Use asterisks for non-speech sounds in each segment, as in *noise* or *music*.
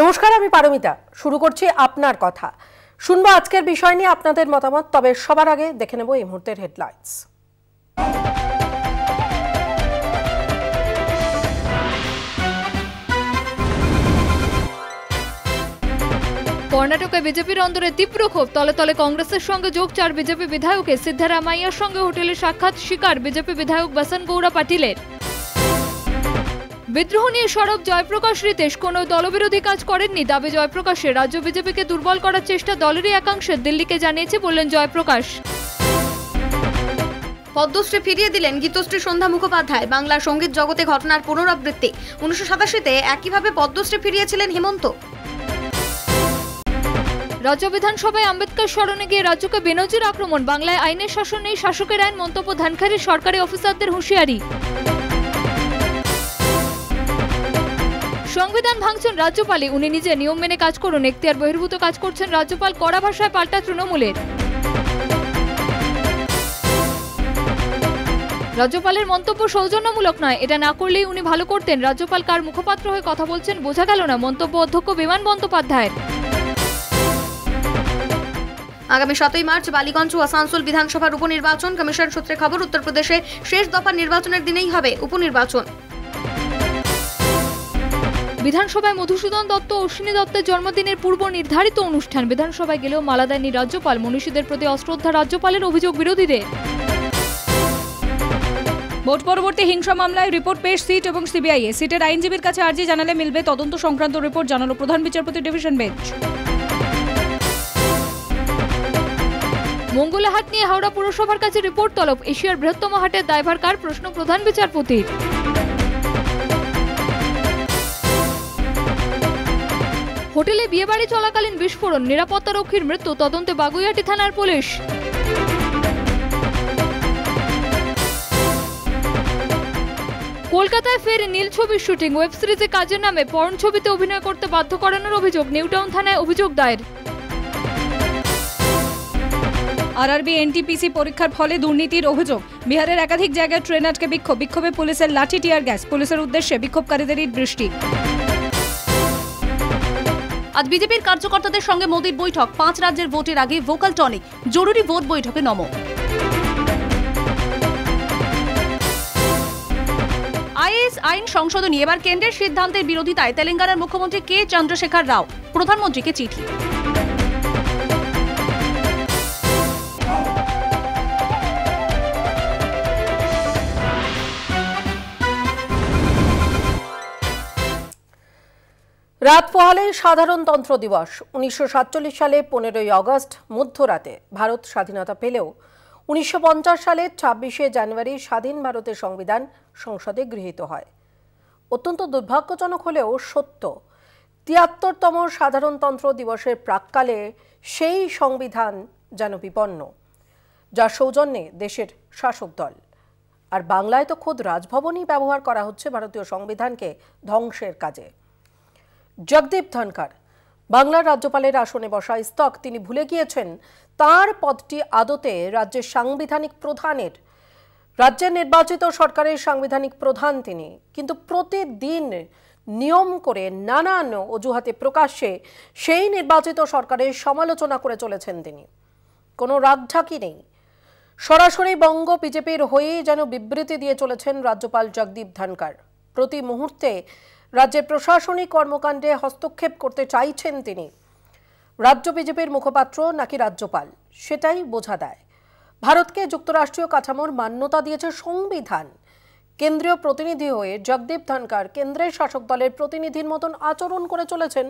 নমস্কার, আমি পারমিতা। শুরু করছি আপনার কথা। শুনব আজকের বিষয় নিয়ে আপনাদের মতামত, তবে সবার আগে দেখে নেব এই মুহূর্তের হেডলাইন্স। কর্ণাটকে বিজেপির অন্দরে তীব্র ক্ষোভ। তলে তলে কংগ্রেসের সঙ্গে যোগ চার বিজেপি বিধায়কের সিদ্ধারামাইয়ার সঙ্গে হোটেলে সাক্ষাৎ শিকার বিজেপি বিধায়ক বাসন গৌড়া পাটিলের। বিদ্রোহ নিয়ে সরব জয়প্রকাশ রিতেশ। কোনো দলবিরোধী কাজ করেননি। দাবি জয়প্রকাশের। রাজ্য বিজেপিকে দুর্বল করার চেষ্টা দলেরই একাংশে দিল্লিকে জানিয়েছে বললেন জয়প্রকাশ। পদ্মশ্রী ফিরিয়ে দিলেন গীতশ্রী সন্ধ্যা মুখোপাধ্যায়। বাংলা সংগীত জগতে ঘটনার পুনরাবৃত্তি। উনিশশো সাতাশিতে একইভাবে পদ্মশ্রী ফিরিয়েছিলেন হেমন্ত। রাজ্য বিধানসভায় আম্বেদকর স্মরণে গিয়ে রাজ্যকে বেনজির আক্রমণ। বাংলায় আইনের শাসন নেই শাসকের আইন মন্তব্য ধানখারীর সরকারি অফিসারদের হুঁশিয়ারি। সংবিধান ভাঙছেন রাজ্যপালই। উনি নিজে নিয়ম মেনে কাজ করুন, এখতিয়ার বহির্ভূত কাজ করছেন রাজ্যপাল কড়া ভাষায় পাল্টা তৃণমূলের। রাজ্যপালের মন্তব্য সৌজন্যমূলক নয়, এটা না করলেই উনি ভালো করতেন। রাজ্যপাল কার মুখপাত্র হয়ে কথা বলছেন বোঝা গেল না, মন্তব্য অধ্যক্ষ বিমান বন্দ্যোপাধ্যায়ের। আগামী সাতই মার্চ বালিগঞ্জ ও আসানসোল বিধানসভার উপনির্বাচন। কমিশন সূত্রে খবর, উত্তরপ্রদেশে শেষ দফার নির্বাচনের দিনেই হবে উপনির্বাচন। বিধানসভায় মধুসূদন দত্ত অশ্বিনী দত্তের জন্মদিনের পূর্ব নির্ধারিত অনুষ্ঠান। বিধানসভায় গেলেও মালা দেয়নি রাজ্যপাল মনীষীদের প্রতি অশ্রদ্ধা রাজ্যপালের অভিযোগ বিরোধীদের। ভোট পরবর্তী হিংসা মামলায় রিপোর্ট পেশ সিট এবং সিবিআই এ। সিটের আইনজীবীর কাছে আর্জি জানালে মিলবে তদন্ত সংক্রান্ত রিপোর্ট জানালো প্রধান বিচারপতি ডিভিশন বেঞ্চ। মঙ্গলাহাট নিয়ে হাওড়া পুরসভার কাছে রিপোর্ট তলব এশিয়ার বৃহত্তম হাটের দায়ভার কার? প্রশ্ন প্রধান বিচারপতির। হোটেলে বিয়েবাড়ি চলাকালীন বিস্ফোরণ নিরাপত্তারক্ষীর মৃত্যু, তদন্তে বাগুইয়াটি থানার পুলিশ। কলকাতায় ফের নীল ছবির শুটিং, ওয়েব সিরিজে কাজের নামে পর্ন ছবিতে অভিনয় করতে বাধ্য করানোর অভিযোগ, নিউটাউন থানায় অভিযোগ দায়ের। আরআরবি এনটিপিসি পরীক্ষার ফলে দুর্নীতির অভিযোগ, বিহারের একাধিক জায়গায় ট্রেন আটকে বিক্ষোভ, বিক্ষোভে পুলিশের লাঠি, টিয়ার গ্যাস, পুলিশের উদ্দেশ্যে বিক্ষোভকারীদের বৃষ্টি। আজ বিজেপির কার্যকর্তাদের সঙ্গে মোদীর বৈঠক। পাঁচ রাজ্যের ভোটের আগে ভোকাল টনিক জরুরি ভোট বৈঠকে নম। আইএস আইন সংশোধনী, এবার কেন্দ্রের সিদ্ধান্তের বিরোধিতায় তেলেঙ্গানার মুখ্যমন্ত্রী কে চন্দ্রশেখর রাও? প্রধানমন্ত্রীকে চিঠি। রাত পোহালে সাধারণতন্ত্র দিবস। উনিশশো সাতচল্লিশ সালে পনেরোই আগস্ট, মধ্যরাতে ভারত স্বাধীনতা পেলেও উনিশশো পঞ্চাশ সালে ছাব্বিশে জানুয়ারি স্বাধীন ভারতের সংবিধান সংসদে গৃহীত হয়। অত্যন্ত দুর্ভাগ্যজনক হলেও সত্য, তিয়াত্তরতম সাধারণতন্ত্র দিবসের প্রাককালে সেই সংবিধান যেন বিপন্ন, যার সৌজন্যে দেশের শাসক দল। আর বাংলায় তো খোদ রাজভবনই ব্যবহার করা হচ্ছে ভারতীয় সংবিধানকে ধ্বংসের কাজে। জগদীপ ধনকার বাংলার রাজ্যপালের আসনে বসা স্তক তিনি ভুলে গিয়েছেন, তার পদটি আদতে রাজ্যের সাংবিধানিক প্রধানের। রাজ্যের নির্বাচিত সরকারের সাংবিধানিক প্রধান তিনি, কিন্তু প্রতিদিন নিয়ম করে নানান অজুহাতে প্রকাশ্যে সেই নির্বাচিত সরকারের সমালোচনা করে চলেছেন তিনি। কোনো রাগঢাকি নেই। সরাসরি বঙ্গ বিজেপির হয়েই যেন বিবৃতি দিয়ে চলেছেন রাজ্যপাল জগদীপ ধনকার প্রতি মুহূর্তে রাজ্যের প্রশাসনিক কর্মকাণ্ডে হস্তক্ষেপ করতে চাইছেন তিনি। রাজ্য বিজেপির মুখপাত্র নাকি রাজ্যপাল, সেটাই বোঝা দেয়। ভারতকে যুক্তরাষ্ট্রীয় কাঠামোর মান্যতা দিয়েছে সংবিধান। কেন্দ্রীয় প্রতিনিধি হয়ে জগদীপ ধনকার কেন্দ্রের শাসক দলের প্রতিনিধির মতন আচরণ করে চলেছেন,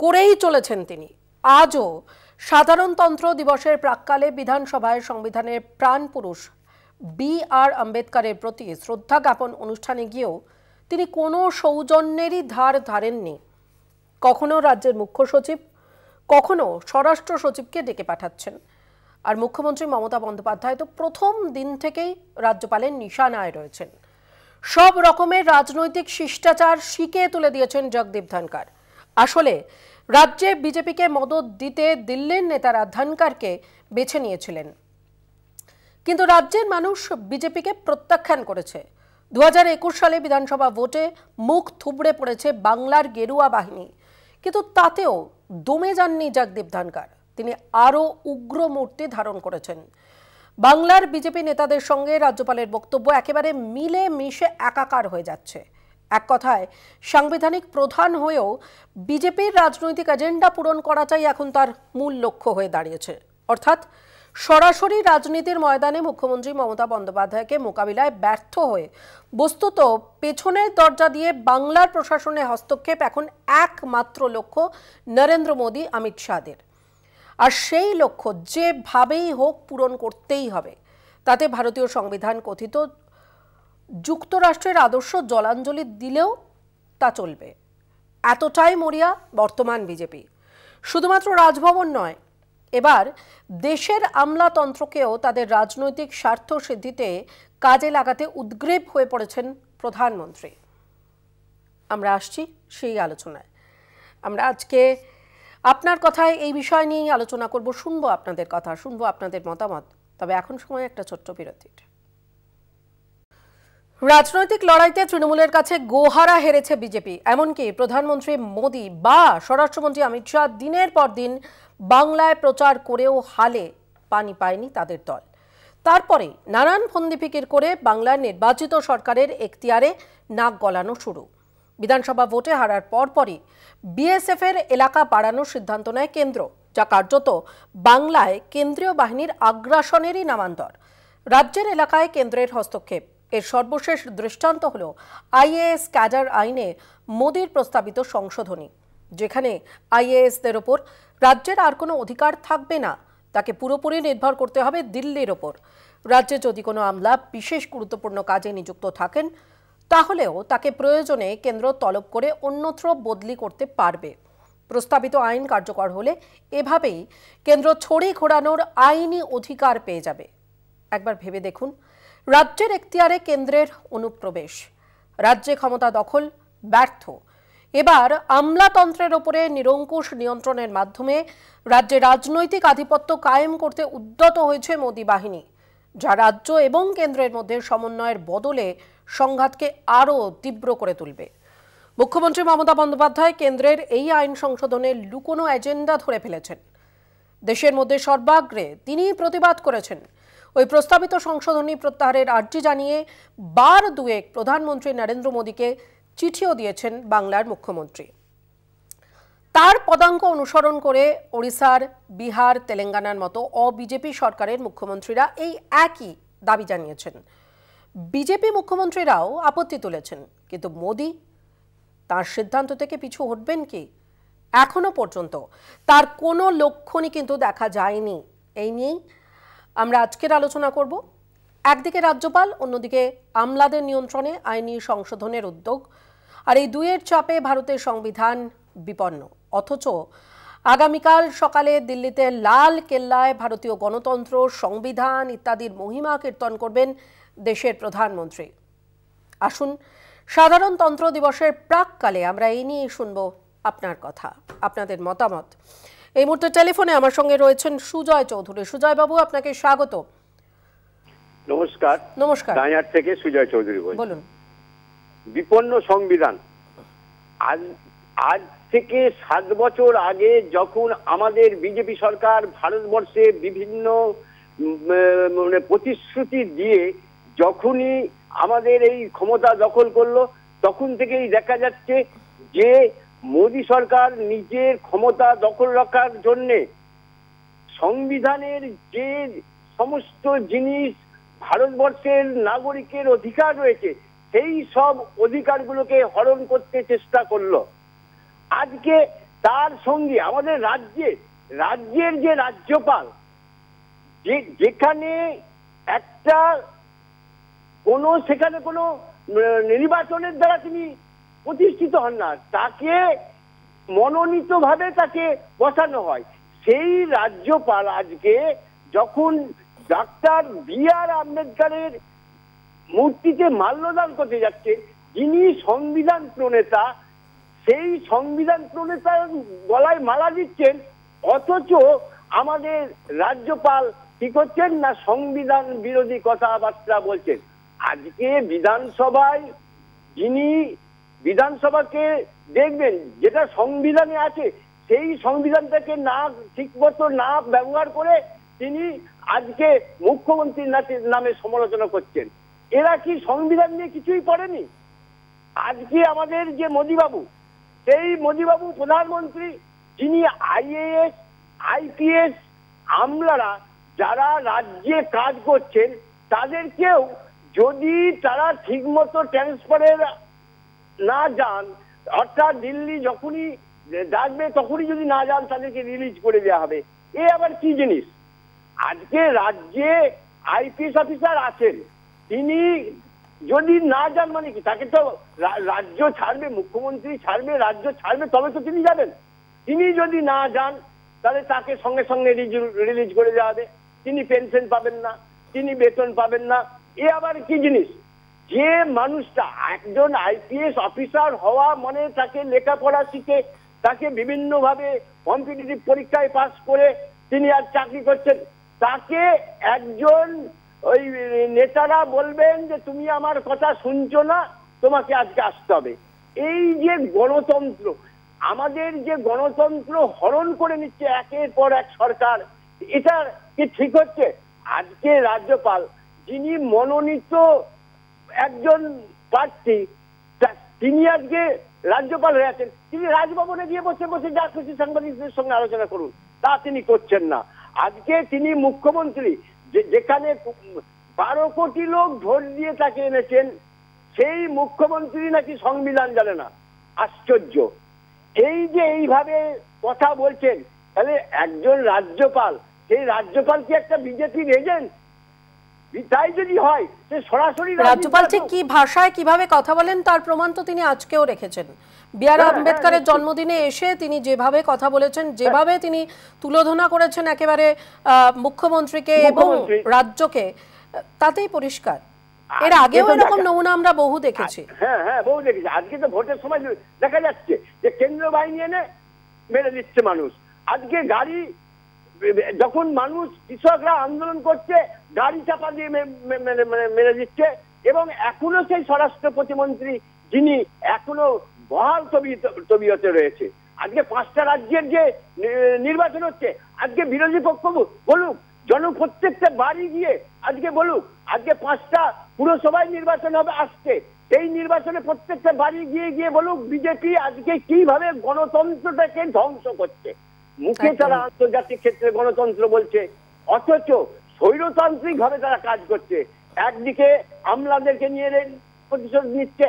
করেই চলেছেন তিনি। আজও সাধারণতন্ত্র দিবসের প্রাককালে বিধানসভায় সংবিধানের প্রাণপুরুষ বি আর আম্বেদকরের প্রতি শ্রদ্ধা জ্ঞাপন অনুষ্ঠানে গিয়েও তিনি কোনো সৌজন্যেরই ধার ধারেননি। কখনো রাজ্যের মুখ্য সচিব, কখনো স্বরাষ্ট্র সচিবকে ডেকে পাঠাচ্ছেন। আর মুখ্যমন্ত্রী মমতা বন্দ্যোপাধ্যায় তো প্রথম দিন থেকেই রাজ্যপালের নিশানায় রয়েছেন। সব রকমের রাজনৈতিক শিষ্টাচার শিকে তুলে দিয়েছেন জগদীপ ধনকার। আসলে রাজ্যে বিজেপিকে মদত দিতে দিল্লির নেতারা ধনকারকে বেছে নিয়েছিলেন। কিন্তু রাজ্যের মানুষ বিজেপিকে প্রত্যাখ্যান করেছে। দু হাজার একুশ সালে বিধানসভা ভোটে মুখ থুবড়ে পড়েছে বাংলার গেরুয়া বাহিনী। কিন্তু তাতেও দমে যাননি জগদীপ ধনকার তিনি আরও উগ্র মূর্তি ধারণ করেছেন। বাংলার বিজেপি নেতাদের সঙ্গে রাজ্যপালের বক্তব্য একেবারে মিলে মিশে একাকার হয়ে যাচ্ছে। এক কথায়, সাংবিধানিক প্রধান হয়েও বিজেপির রাজনৈতিক এজেন্ডা পূরণ করাটাই এখন তার মূল লক্ষ্য হয়ে দাঁড়িয়েছে। অর্থাৎ সরাসরি রাজনীতির ময়দানে মুখ্যমন্ত্রী মমতা বন্দ্যোপাধ্যায়কে মোকাবিলায় ব্যর্থ হয়ে বস্তুত পেছনের দরজা দিয়ে বাংলার প্রশাসনে হস্তক্ষেপ এখন একমাত্র লক্ষ্য নরেন্দ্র মোদী, অমিত শাহদের। আর সেই লক্ষ্য যেভাবেই হোক পূরণ করতেই হবে। তাতে ভারতীয় সংবিধান কথিত যুক্তরাষ্ট্রের আদর্শ জলাঞ্জলি দিলেও তা চলবে। এতটাই মরিয়া বর্তমান বিজেপি। শুধুমাত্র রাজভবন নয় এবার দেশের আমলাতন্ত্রকেও তাদের রাজনৈতিক স্বার্থ সিদ্ধিতে কাজে লাগাতে উদ্গ্রীব হয়ে পড়েছেন প্রধানমন্ত্রী। আমরা আসছি সেই আলোচনায়। আমরা আজকে আপনার কথায় এই বিষয় নিয়েই আলোচনা করব, শুনব আপনাদের কথা, শুনব আপনাদের মতামত। তবে এখন সময় একটা ছোট্ট বিরতির। রাজনৈতিক লড়াইতে তৃণমূলের কাছে গোহারা হেরেছে বিজেপি, এমনকি প্রধানমন্ত্রী মোদী বা স্বরাষ্ট্রমন্ত্রী অমিত শাহ দিনের পর দিন বাংলায় প্রচার করেও হালে পানি পায়নি তাদের দল। তারপরে নানান ফন্দিফিকির করে বাংলার নির্বাচিত সরকারের এখতিয়ারে নাক গলানো শুরু। বিধানসভা ভোটে হারার পরপরই বিএসএফ এর এলাকা বাড়ানোর সিদ্ধান্ত নেয় কেন্দ্র, যা কার্যত বাংলায় কেন্দ্রীয় বাহিনীর আগ্রাসনেরই নামান্তর। রাজ্যের এলাকায় কেন্দ্রের হস্তক্ষেপ। এর সর্বশেষ দৃষ্টান্ত হল আইএএস ক্যাডার আইনে মোদির প্রস্তাবিত সংশোধনী, যেখানে আইএএসদের ওপর রাজ্যের আর কোনো অধিকার থাকবে না। তাকে পুরোপুরি নির্ভর করতে হবে দিল্লির ওপর। রাজ্যে যদি কোনো আমলা বিশেষ গুরুত্বপূর্ণ কাজে নিযুক্ত থাকেন, তাহলেও তাকে প্রয়োজনে কেন্দ্র তলব করে অন্যত্র বদলি করতে পারবে। প্রস্তাবিত আইন কার্যকর হলে এভাবেই কেন্দ্র ছড়ি ঘোরানোর আইনি অধিকার পেয়ে যাবে। একবার ভেবে দেখুন, রাজ্যের এখতিয়ারে কেন্দ্রের অনুপ্রবেশ। রাজ্যে ক্ষমতা দখল, ব্যর্থ। এবার আমলাতন্ত্রের ওপরে নিরঙ্কুশ নিয়ন্ত্রণের মাধ্যমে রাজ্যে রাজনৈতিক আধিপত্য কায়েম করতে উদ্যত হয়েছে মোদী বাহিনী, যা রাজ্য এবং কেন্দ্রের মধ্যে সমন্বয়ের বদলে সংঘাতকে আরও তীব্র করে তুলবে। মুখ্যমন্ত্রী মমতা বন্দ্যোপাধ্যায় কেন্দ্রের এই আইন সংশোধনের লুকোনো এজেন্ডা ধরে ফেলেছেন। দেশের মধ্যে সর্বাগ্রে তিনিই প্রতিবাদ করেছেন। ওই প্রস্তাবিত সংশোধনী প্রত্যাহারের আর্জি জানিয়ে বার দুয়েক প্রধানমন্ত্রী নরেন্দ্র মোদীকে চিঠিও দিয়েছেন বাংলার মুখ্যমন্ত্রী। তার পদাঙ্ক অনুসরণ করে ওড়িশার, বিহার, তেলেঙ্গানার মতো অবিজেপি সরকারের মুখ্যমন্ত্রীরা এই একই দাবি জানিয়েছেন। বিজেপি মুখ্যমন্ত্রীরাও আপত্তি তুলেছেন, কিন্তু মোদী তার সিদ্ধান্ত থেকে পিছু হটবেন কি? এখনও পর্যন্ত তার কোনো লক্ষণই কিন্তু দেখা যায়নি। এই নিয়েই আমরা আজকের আলোচনা করব। একদিকে রাজ্যপাল, অন্যদিকে আমলাদের নিয়ন্ত্রণে আইনি সংশোধনের উদ্যোগ। আর এই দুয়ের চাপে ভারতের সংবিধান বিপন্ন। অথচ আগামীকাল সকালে দিল্লিতে লাল কেল্লায় ভারতীয় গণতন্ত্র সংবিধান ইত্যাদির মহিমা কীর্তন করবেন দেশের প্রধানমন্ত্রী। আসুন সাধারণতন্ত্র দিবসের প্রাককালে আমরা এই নিয়ে শুনব আপনার কথা আপনাদের মতামত। এই মুহূর্তে টেলিফোনে আমার সঙ্গে রয়েছেন সুজয় চৌধুরী। সুজয় বাবু আপনাকে স্বাগত। নমস্কার। নমস্কার। থেকে সুজয় চৌধুরী বলুন। বিপন্ন সংবিধান। আজ আজ থেকে সাত বছর আগে যখন আমাদের বিজেপি সরকার ভারতবর্ষে বিভিন্ন মানে প্রতিশ্রুতি দিয়ে যখনই আমাদের এই ক্ষমতা দখল করল, তখন থেকেই দেখা যাচ্ছে যে মোদী সরকার নিজের ক্ষমতা দখল রাখার জন্যে সংবিধানের যে সমস্ত জিনিস ভারতবর্ষের নাগরিকের অধিকার রয়েছে সেই সব অধিকারগুলোকে হরণ করতে চেষ্টা করল। আজকে তার সঙ্গে আমাদের রাজ্যে রাজ্যের যে রাজ্যপাল যেখানে একটা কোন, সেখানে কোনো নির্বাচনের দ্বারা তিনি প্রতিষ্ঠিত হন না, তাকে মনোনীত ভাবে তাকে বসানো হয়। সেই রাজ্যপাল আজকে যখন ডাক্তার বি আর আম্বেদকারের মূর্তিতে মাল্যদান করতে যাচ্ছে, যিনি সংবিধান প্রণেতা, সেই সংবিধান প্রণেতার গলায় মালা দিচ্ছেন, অথচ আমাদের রাজ্যপাল কি করছেন না, সংবিধান বিরোধী কথাবার্তা বলছেন। আজকে বিধানসভায় যিনি বিধানসভাকে দেখবেন, যেটা সংবিধানে আছে, সেই সংবিধানটাকে না ঠিক মতো না ব্যবহার করে তিনি আজকে মুখ্যমন্ত্রীর নামে সমালোচনা করছেন। এরা কি সংবিধান নিয়ে কিছুই পড়েনি? আজকে আমাদের যে মোদিবাবু, সেই মোদিবাবু প্রধানমন্ত্রী, যিনি আইএএস, আইপিএস আমলারা যারা রাজ্যে কাজ করছেন, তাদেরকেও যদি তারা ঠিকমতো ট্রান্সফারের না যান, অর্থাৎ দিল্লি যখনই ডাকবে, তখনই যদি না যান, তাদেরকে রিলিজ করে দেওয়া হবে। এ আবার কি জিনিস? আজকে রাজ্যে আইপিএস অফিসার আছেন তিনি যদি না যান মানে কি? তাকে তো রাজ্য ছাড়বে, মুখ্যমন্ত্রী ছাড়বে, রাজ্য ছাড়বে, তবে তো তিনি যাবেন। তিনি যদি না যান, তাহলে তাকে সঙ্গে সঙ্গে রিলিজ করে দেওয়া হবে। তিনি পেনশন পাবেন না, তিনি বেতন পাবেন না। এ আবার কি জিনিস? যে মানুষটা, একজন আইপিএস অফিসার হওয়া মানে তাকে লেখাপড়া শিখে, তাকে বিভিন্নভাবে কম্পিটিটিভ পরীক্ষায় পাস করে তিনি আর চাকরি করছেন, তাকে একজন ওই নেতারা বলবেন যে তুমি আমার কথা শুনছো না, তোমাকে আজকে আসতে হবে। এই যে গণতন্ত্র, আমাদের যে গণতন্ত্র হরণ করে নিচ্ছে একের পর এক সরকার, এটা কি ঠিক হচ্ছে? আজকে রাজ্যপাল, যিনি মনোনীত একজন প্রার্থী তিনি আজকে রাজ্যপাল হয়ে আছেন। তিনি রাজভবনে গিয়ে বসে বসে যা খুশি সাংবাদিকদের সঙ্গে আলোচনা করুন, তা তিনি করছেন না। আজকে তিনি মুখ্যমন্ত্রী যেখানে বারো কোটি লোক ভোট দিয়ে তাকে এনেছেন সেই মুখ্যমন্ত্রী নাকি সংবিধান জানে না। আশ্চর্য। এই যে এইভাবে কথা বলছেন তাহলে একজন রাজ্যপাল সেই রাজ্যপাল কি একটা বিজেপির এজেন্ট তাই যদি হয় সে সরাসরি রাজ্যপাল ঠিক কি ভাষায় কীভাবে কথা বলেন তার প্রমাণ তো তিনি আজকেও রেখেছেন। বি আর হ্যাঁ, আম্বেদকরের জন্মদিনে এসে তিনি যেভাবে কথা বলেছেন যেভাবে তিনি তুলোধনা করেছেন একেবারে মুখ্যমন্ত্রীকে এবং রাজ্যকে তাতেই পরিষ্কার। এর আগেও এরকম নমুনা আমরা বহু দেখেছি। হ্যাঁ হ্যাঁ বহু দেখেছি। আজকে তো ভোটের সময় দেখা যাচ্ছে যে কেন্দ্র বাহিনী এনে মেরে দিচ্ছে মানুষ। আজকে গাড়ি যখন মানুষ কৃষকরা আন্দোলন করছে গাড়ি চাপা দিয়ে মেরে দিচ্ছে এবং এখনও সেই স্বরাষ্ট্র প্রতিমন্ত্রী যিনি এখনও বহাল তবি- তবিয়তে রয়েছে। আজকে পাঁচটা রাজ্যের যে নির্বাচন হচ্ছে আজকে বিরোধী পক্ষ বলুক জন প্রত্যেকটা বাড়ি গিয়ে আজকে বলুক আজকে পাঁচটা পুরসভায় নির্বাচন হবে আসছে সেই নির্বাচনে প্রত্যেকটা বাড়ি গিয়ে গিয়ে বলুক বিজেপি আজকে কীভাবে গণতন্ত্রটাকে ধ্বংস করছে। মুখে তারা আন্তর্জাতিক ক্ষেত্রে গণতন্ত্র বলছে অথচ স্বৈরতান্ত্রিক ভাবে তারা কাজ করছে। একদিকে আমলাদেরকে নিয়ে প্রতিশোধ নিচ্ছে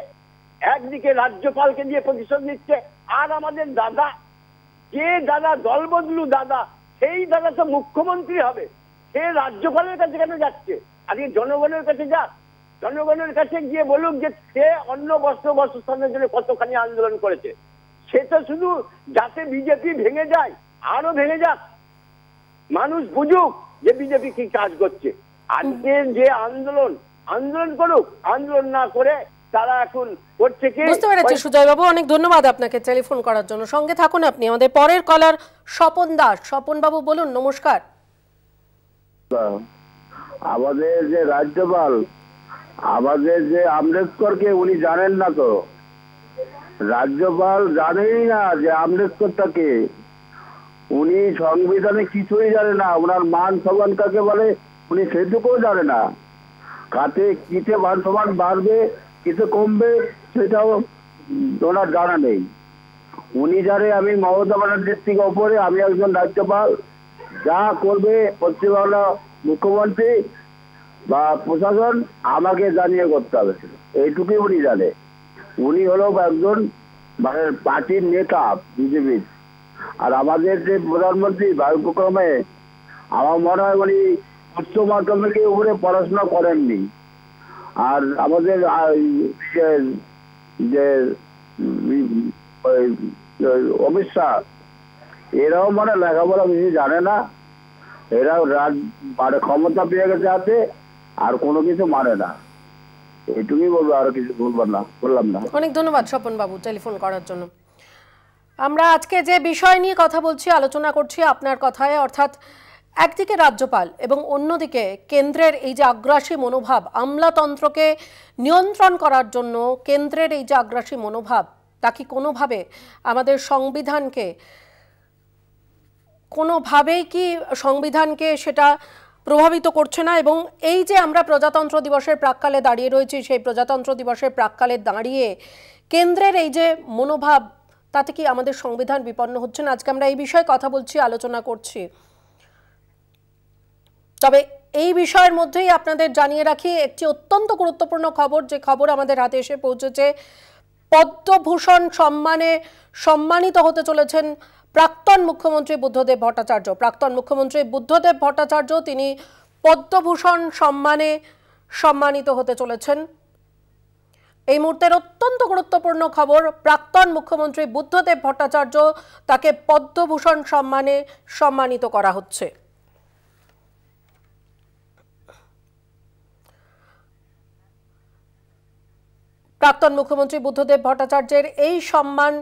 একদিকে রাজ্যপালকে দিয়ে প্রতিশোধ নিচ্ছে, আর আমাদের দাদা। যে দাদা দল বদলু দাদা, সেই দাদা তো মুখ্যমন্ত্রী হবে। সে রাজ্যপালের কাছে কেন যাচ্ছে? আজকে জনগণের কাছে যাক। জনগণের কাছে গিয়ে বলুক যে সে অন্য বস্ত্র বস্ত্রস্থানের জন্য কতখানি আন্দোলন করেছে। সে তো শুধু যাতে বিজেপি ভেঙে যায় আরও ভেঙে যাক। মানুষ বুঝুক যে বিজেপি কি কাজ করছে। আজকে যে আন্দোলন আন্দোলন করুক, আন্দোলন না করে তারা এখন করছে কি বুঝতে পেরেছি সুজয় বাবু অনেক ধন্যবাদ আপনাকে টেলিফোন করার জন্য। সঙ্গে থাকুন আপনি। আমাদের পরের কলার স্বপন দাস। স্বপন বাবু বলুন নমস্কার। আমাদের যে রাজ্যপাল আমাদের যে আম্বেদকরকে উনি জানেন না তো। রাজ্যপাল জানেই না যে আম্বেদকরটাকে উনি সংবিধানে কিছুই জানে না। ওনার মান সম্মান কাকে বলে উনি সেটুকুও জানে না। কাতে কিতে মান সম্মান বাড়বে কিতে কমবে সেটাও ওনার জানা নেই। উনি জানে আমি মমতা ব্যানার্জির থেকে ওপরে, আমি একজন রাজ্যপাল যা করবে পশ্চিমবাংলা মুখ্যমন্ত্রী বা প্রশাসন আমাকে জানিয়ে করতে হবে। এইটুকুই উনি জানে। উনি হলো একজন মানে পার্টির নেতা বিজেপির আর আমাদের যে প্রধানমন্ত্রী বায়ুক্রমে আমার মনে হয় উনি উচ্চ মাধ্যমিকের উপরে পড়াশোনা করেননি। আর আমাদের যে- অমিত শাহ, এরাও মানে লেখাপড়া বেশি জানে না। এরাও রাজ মানে ক্ষমতা পেয়ে গেছে হাতে, আর কোনো কিছু মানে না। এটুকুই বলব, আর কিছু বলব না, বললাম না। অনেক ধন্যবাদ স্বপন বাবু টেলিফোন করার জন্য। আমরা আজকে যে বিষয় নিয়ে কথা বলছি, আলোচনা করছি আপনার কথায়, অর্থাৎ একদিকে রাজ্যপাল এবং অন্যদিকে কেন্দ্রের এই যে আগ্রাসী মনোভাব, আমলাতন্ত্রকে নিয়ন্ত্রণ করার জন্য কেন্দ্রের এই যে আগ্রাসী মনোভাব, তা কি কোনোভাবে আমাদের সংবিধানকে, কোনোভাবেই কি সংবিধানকে সেটা প্রভাবিত করছে না? এবং এই যে আমরা প্রজাতন্ত্র দিবসের প্রাককালে দাঁড়িয়ে রয়েছি, সেই প্রজাতন্ত্র দিবসের প্রাককালে দাঁড়িয়ে কেন্দ্রের এই যে মনোভাব, তাতে কি আমাদের সংবিধান বিপন্ন হচ্ছে না? আজকে আমরা এই বিষয়ে কথা বলছি, আলোচনা করছি। তবে এই বিষয়ের মধ্যেই আপনাদের জানিয়ে রাখি, একটি অত্যন্ত গুরুত্বপূর্ণ খবর, যে খবর আমাদের হাতে এসে পৌঁছেছে, পদ্মভূষণ সম্মানে সম্মানিত হতে চলেছেন প্রাক্তন মুখ্যমন্ত্রী বুদ্ধদেব ভট্টাচার্য। প্রাক্তন মুখ্যমন্ত্রী বুদ্ধদেব ভট্টাচার্য, তিনি পদ্মভূষণ সম্মানে সম্মানিত হতে চলেছেন। এই মুহূর্তের অত্যন্ত গুরুত্বপূর্ণ খবর, প্রাক্তন মুখ্যমন্ত্রী বুদ্ধদেব ভট্টাচার্য তাকে পদ্মভূষণ সম্মানে সম্মানিত করা হচ্ছে। প্রাক্তন মুখ্যমন্ত্রী বুদ্ধদেব ভট্টাচার্যের এই সম্মান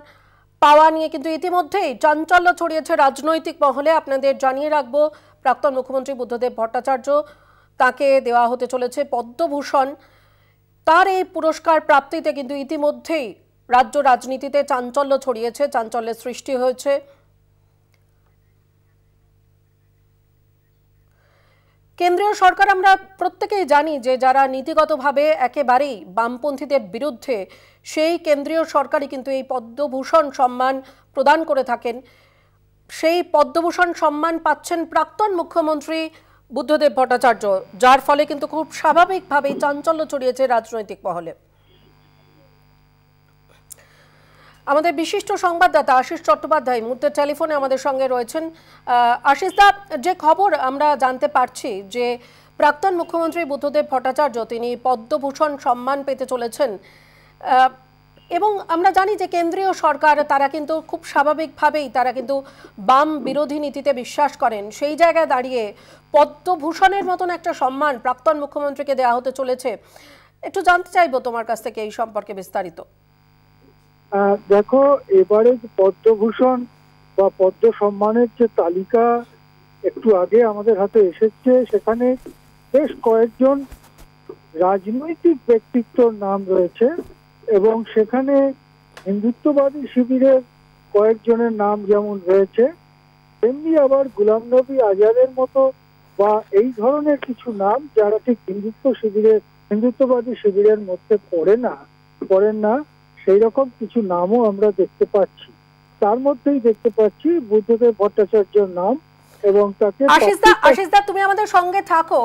পাওয়া নিয়ে কিন্তু ইতিমধ্যেই চাঞ্চল্য ছড়িয়েছে রাজনৈতিক মহলে। আপনাদের জানিয়ে রাখব, প্রাক্তন মুখ্যমন্ত্রী বুদ্ধদেব ভট্টাচার্য তাকে দেওয়া হতে চলেছে পদ্মভূষণ। তার এই পুরস্কার প্রাপ্তিতে কিন্তু ইতিমধ্যেই রাজ্য রাজনীতিতে চাঞ্চল্য ছড়িয়েছে, চাঞ্চল্যের সৃষ্টি হয়েছে। কেন্দ্রীয় সরকার আমরা প্রত্যেকেই জানি যে যারা নীতিগতভাবে একেবারেই বামপন্থীদের বিরুদ্ধে, সেই কেন্দ্রীয় সরকারই কিন্তু এই পদ্মভূষণ সম্মান প্রদান করে থাকেন। সেই পদ্মভূষণ সম্মান পাচ্ছেন প্রাক্তন মুখ্যমন্ত্রী বুদ্ধদেব ভট্টাচার্য, যার ফলে কিন্তু খুব স্বাভাবিকভাবেই চাঞ্চল্য ছড়িয়েছে রাজনৈতিক মহলে। আমাদের বিশিষ্ট সংবাদদাতা আশিস চট্টোপাধ্যায় মুহূর্তে টেলিফোনে আমাদের সঙ্গে রয়েছেন। আশিস দা, যে খবর আমরা জানতে পারছি যে প্রাক্তন মুখ্যমন্ত্রী বুদ্ধদেব ভট্টাচার্য তিনি পদ্মভূষণ সম্মান পেতে চলেছেন এবং আমরা জানি যে কেন্দ্রীয় সরকার তারা কিন্তু খুব স্বাভাবিকভাবেই তারা কিন্তু বাম বিরোধী নীতিতে বিশ্বাস করেন। সেই জায়গায় দাঁড়িয়ে পদ্মভূষণের মতন একটা সম্মান প্রাক্তন মুখ্যমন্ত্রীকে দেওয়া হতে চলেছে। একটু জানতে চাইব তোমার কাছ থেকে এই সম্পর্কে বিস্তারিত। দেখো এবারে পদ্মভূষণ বা পদ্ম সম্মানের যে তালিকা একটু আগে আমাদের হাতে এসেছে, সেখানে বেশ কয়েকজন রাজনৈতিক ব্যক্তিত্বর নাম রয়েছে এবং সেখানে হিন্দুত্ববাদী শিবিরের কয়েকজনের নাম যেমন রয়েছে, তেমনি আবার গুলাম নবী আজাদের মতো বা এই ধরনের কিছু নাম যারা ঠিক হিন্দুত্ব শিবিরের, হিন্দুত্ববাদী শিবিরের মধ্যে পড়ে না, পড়েন না। সেই রকম কিছু নামও আমরা দেখতে পাচ্ছি। তার মধ্যেই দেখতে পাচ্ছি বুদ্ধদেব ভট্টাচার্যের নাম এবং তাকে আশিসদা আশিসদা তুমি আমাদের সঙ্গে থাকো।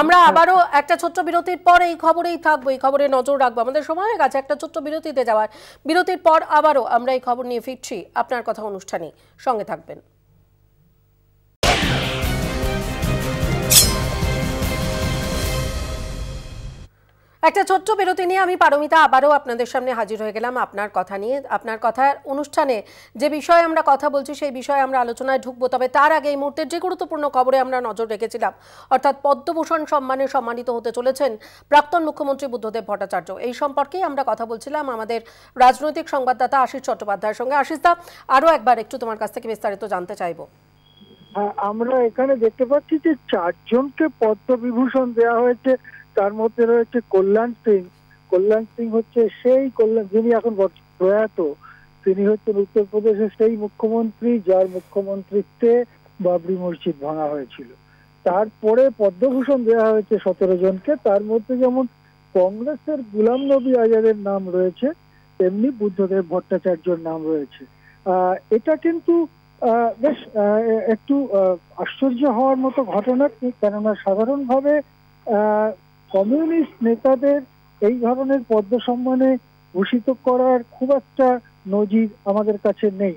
আমরা আবারও একটা ছোট্ট বিরতির পর এই খবরেই থাকব এই খবরে নজর রাখব। আমাদের সময় হয়ে গেছে একটা ছোট্ট বিরতিতে যাওয়ার। বিরতির পর আবারও আমরা এই খবর নিয়ে ফিরছি। আপনার কথা অনুষ্ঠানে সঙ্গে থাকবেন। একটা ছোট্ট বিরতি নিয়ে আমি পারমিতা আবারও আপনাদের সামনে হাজির হয়ে গেলাম আপনার কথা নিয়ে। আপনার কথার অনুষ্ঠানে যে বিষয়ে আমরা কথা বলছি, সেই বিষয়ে আমরা আলোচনায় ঢুকবো। তবে তার আগে এই মুহূর্তের যে গুরুত্বপূর্ণ খবরে আমরা নজর রেখেছিলাম, অর্থাৎ পদ্মভূষণ সম্মানে সম্মানিত হতে চলেছেন প্রাক্তন মুখ্যমন্ত্রী বুদ্ধদেব ভট্টাচার্য। এই সম্পর্কেই আমরা কথা বলছিলাম আমাদের রাজনৈতিক সংবাদদাতা আশিস চট্টোপাধ্যায়ের সঙ্গে। আশিস দা, আরও একবার একটু তোমার কাছ থেকে বিস্তারিত জানতে চাইব। আমরা এখানে দেখতে পাচ্ছি যে চারজনকে পদ্মবিভূষণ দেওয়া হয়েছে। তার মধ্যে রয়েছে কল্যাণ সিং। কল্যাণ সিং হচ্ছে সেই কল্যাণ যিনি এখন প্রয়াত, তিনি হচ্ছেন উত্তরপ্রদেশের সেই মুখ্যমন্ত্রী যার মুখ্যমন্ত্রীত্বে বাবরি মসজিদ ভাঙা হয়েছিল। তারপরে পদ্মভূষণ দেওয়া হয়েছে সতেরো জনকে। তার মধ্যে যেমন কংগ্রেসের গুলাম নবী আজাদের নাম রয়েছে, তেমনি বুদ্ধদেব ভট্টাচার্যর নাম রয়েছে। এটা কিন্তু বেশ একটু আশ্চর্য হওয়ার মতো ঘটনা, কেননা সাধারণভাবে কমিউনিস্ট নেতাদের এই ধরনের পদ্ম সম্মানে ভূষিত করার খুব একটা নজির আমাদের কাছে নেই।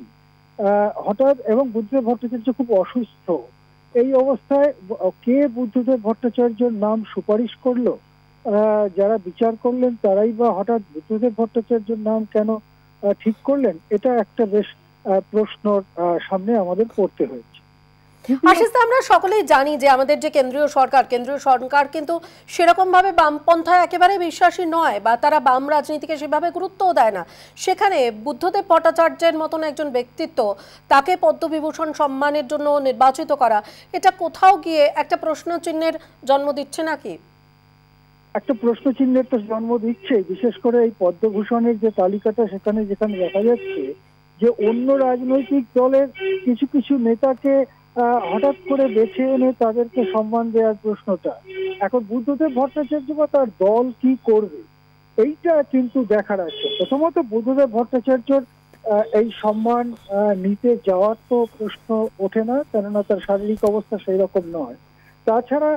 হঠাৎ এবং বুদ্ধদেব ভট্টাচার্য খুব অসুস্থ। এই অবস্থায় কে বুদ্ধদেব ভট্টাচার্যের নাম সুপারিশ করল? যারা বিচার করলেন তারাই বা হঠাৎ বুদ্ধদেব ভট্টাচার্যের নাম কেন ঠিক করলেন? এটা একটা বেশ প্রশ্ন সামনে আমাদের পড়তে হয়েছে। *laughs* আশিস আমরা সকলেই জানি যে আমাদের যে কেন্দ্রীয় সরকার কেন্দ্রীয় সরকার কিন্তু সেরকম ভাবে বামপন্থা একেবারে বিশ্বাসী নয় বা তারা বাম রাজনীতিকে সেভাবে গুরুত্বও দেয় না। সেখানে বুদ্ধদেব ভট্টাচার্যের মতন একজন ব্যক্তিত্ব, তাকে পদ্মবিভূষণ সম্মানের জন্য নির্বাচিত করা, এটা কোথাও গিয়ে একটা প্রশ্ন চিহ্নের জন্ম দিচ্ছে নাকি? একটা প্রশ্ন চিহ্নের তো জন্ম দিচ্ছে, বিশেষ করে এই পদ্মভূষণের যে তালিকাটা সেখানে যেখানে দেখা যাচ্ছে যে অন্য রাজনৈতিক দলের কিছু কিছু নেতাকে হঠাৎ করে বেছে এনে তাদেরকে সম্মান দেওয়ার প্রশ্নটা। এখন বুদ্ধদেব ভট্টাচার্য বা তার দল কি করবে? এইটা কিন্তু দেখার আছে। প্রথমত বুদ্ধদেব ভট্টাচার্যর এই সম্মান নিতে যাওয়ার তো প্রশ্ন ওঠে না, কেননা তার শারীরিক অবস্থা সেই রকম নয়। তাছাড়া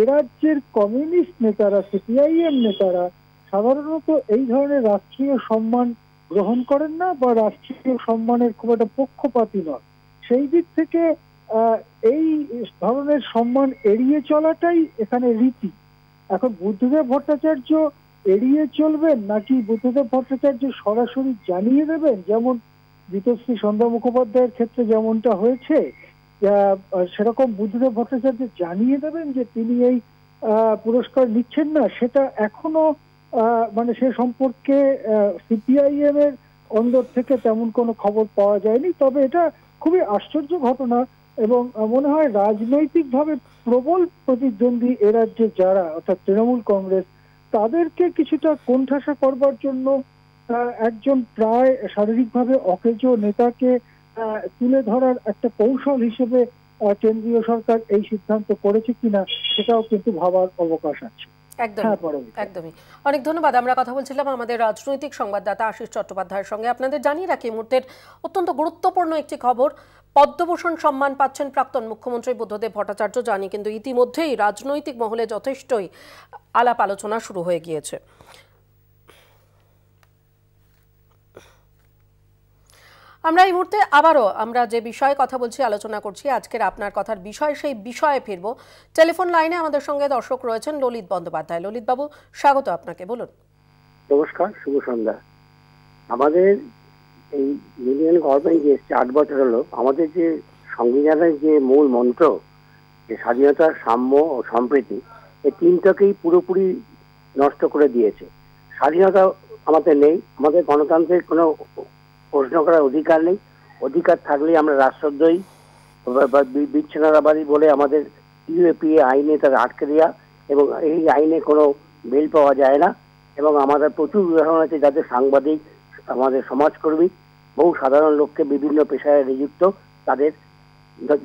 এ রাজ্যের কমিউনিস্ট নেতারা, সিপিআইএম নেতারা সাধারণত এই ধরনের রাষ্ট্রীয় সম্মান গ্রহণ করেন না বা রাষ্ট্রীয় সম্মানের খুব একটা পক্ষপাতী নয় সেই দিক থেকে এই ধরনের সম্মান এড়িয়ে চলাটাই এখানে রীতি। এখন বুদ্ধদেব ভট্টাচার্য এড়িয়ে চলবেন নাকি বুদ্ধদেব ভট্টাচার্য সরাসরি জানিয়ে দেবেন? যেমন গীতশ্রী সন্ধ্যা মুখোপাধ্যায়ের ক্ষেত্রে যেমনটা হয়েছে সেরকম বুদ্ধদেব ভট্টাচার্য জানিয়ে দেবেন যে তিনি এই পুরস্কার নিচ্ছেন না। সেটা এখনও মানে সে সম্পর্কে সিপিআইএম এর অন্দর থেকে তেমন কোনো খবর পাওয়া যায়নি। তবে এটা খুবই আশ্চর্য ঘটনা এবং মনে হয় রাজনৈতিকভাবে প্রবল প্রতিদ্বন্দ্বী এ রাজ্যে যারা, অর্থাৎ তৃণমূল কংগ্রেস, তাদেরকে কিছুটা কোণঠাসা করবার জন্য একজন প্রায় শারীরিকভাবে অকেজো নেতাকে তুলে ধরার একটা কৌশল হিসেবে কেন্দ্রীয় সরকার এই সিদ্ধান্ত করেছে কিনা, সেটাও কিন্তু ভাবার অবকাশ আছে। হ্যাঁ, একদমই। অনেক ধন্যবাদ। আমরা কথা বলছিলাম আমাদের রাজনৈতিক সংবাদদাতা আশিস চট্টোপাধ্যায়ের সঙ্গে। আপনাদের জানিয়ে রাখি মুহূর্তের অত্যন্ত গুরুত্বপূর্ণ একটি খবর পদ্মভূষণ সম্মান পাচ্ছেন প্রাক্তন মুখ্যমন্ত্রী বুদ্ধদেব ভট্টাচার্য জানি কিন্তু ইতিমধ্যেই রাজনৈতিক মহলে যথেষ্টই আলাপ আলোচনা শুরু হয়ে গিয়েছে। আমরা এই মুহূর্তে আবারও আমরা যে বিষয়ে কথা বলছি, আলোচনা করছি, আজকের আপনার কথার বিষয়, সেই বিষয়ে ফিরব। টেলিফোন লাইনে আমাদের সঙ্গে দর্শক রয়েছেন ললিত বন্দ্যোপাধ্যায়। ললিত বাবু, স্বাগত আপনাকে, বলুন। নমস্কার, শুভ সন্ধ্যা। আমাদের এই ইউনিয়ন গভর্নমেন্ট যে আট বছর হলো, আমাদের যে সংবিধানের যে মূল মন্ত্র, যে স্বাধীনতা, সাম্য ও সম্প্রীতি এই তিনটাকেই পুরোপুরি নষ্ট করে দিয়েছে। স্বাধীনতা আমাদের নেই, আমাদের গণতন্ত্রের কোনো প্রশ্ন করার অধিকার নেই। অধিকার থাকলেই আমরা রাষ্ট্রদ্রোহী বিচ্ছিন্নতাবাদী বলে আমাদের ইউএপিএ আইনে তারা আটকে দেওয়া এবং এই আইনে কোনো বেল পাওয়া যায় না এবং আমাদের প্রচুর উদাহরণ আছে যাদের সাংবাদিক, আমাদের সমাজকর্মী, বহু সাধারণ লোককে বিভিন্ন পেশায় নিযুক্ত তাদের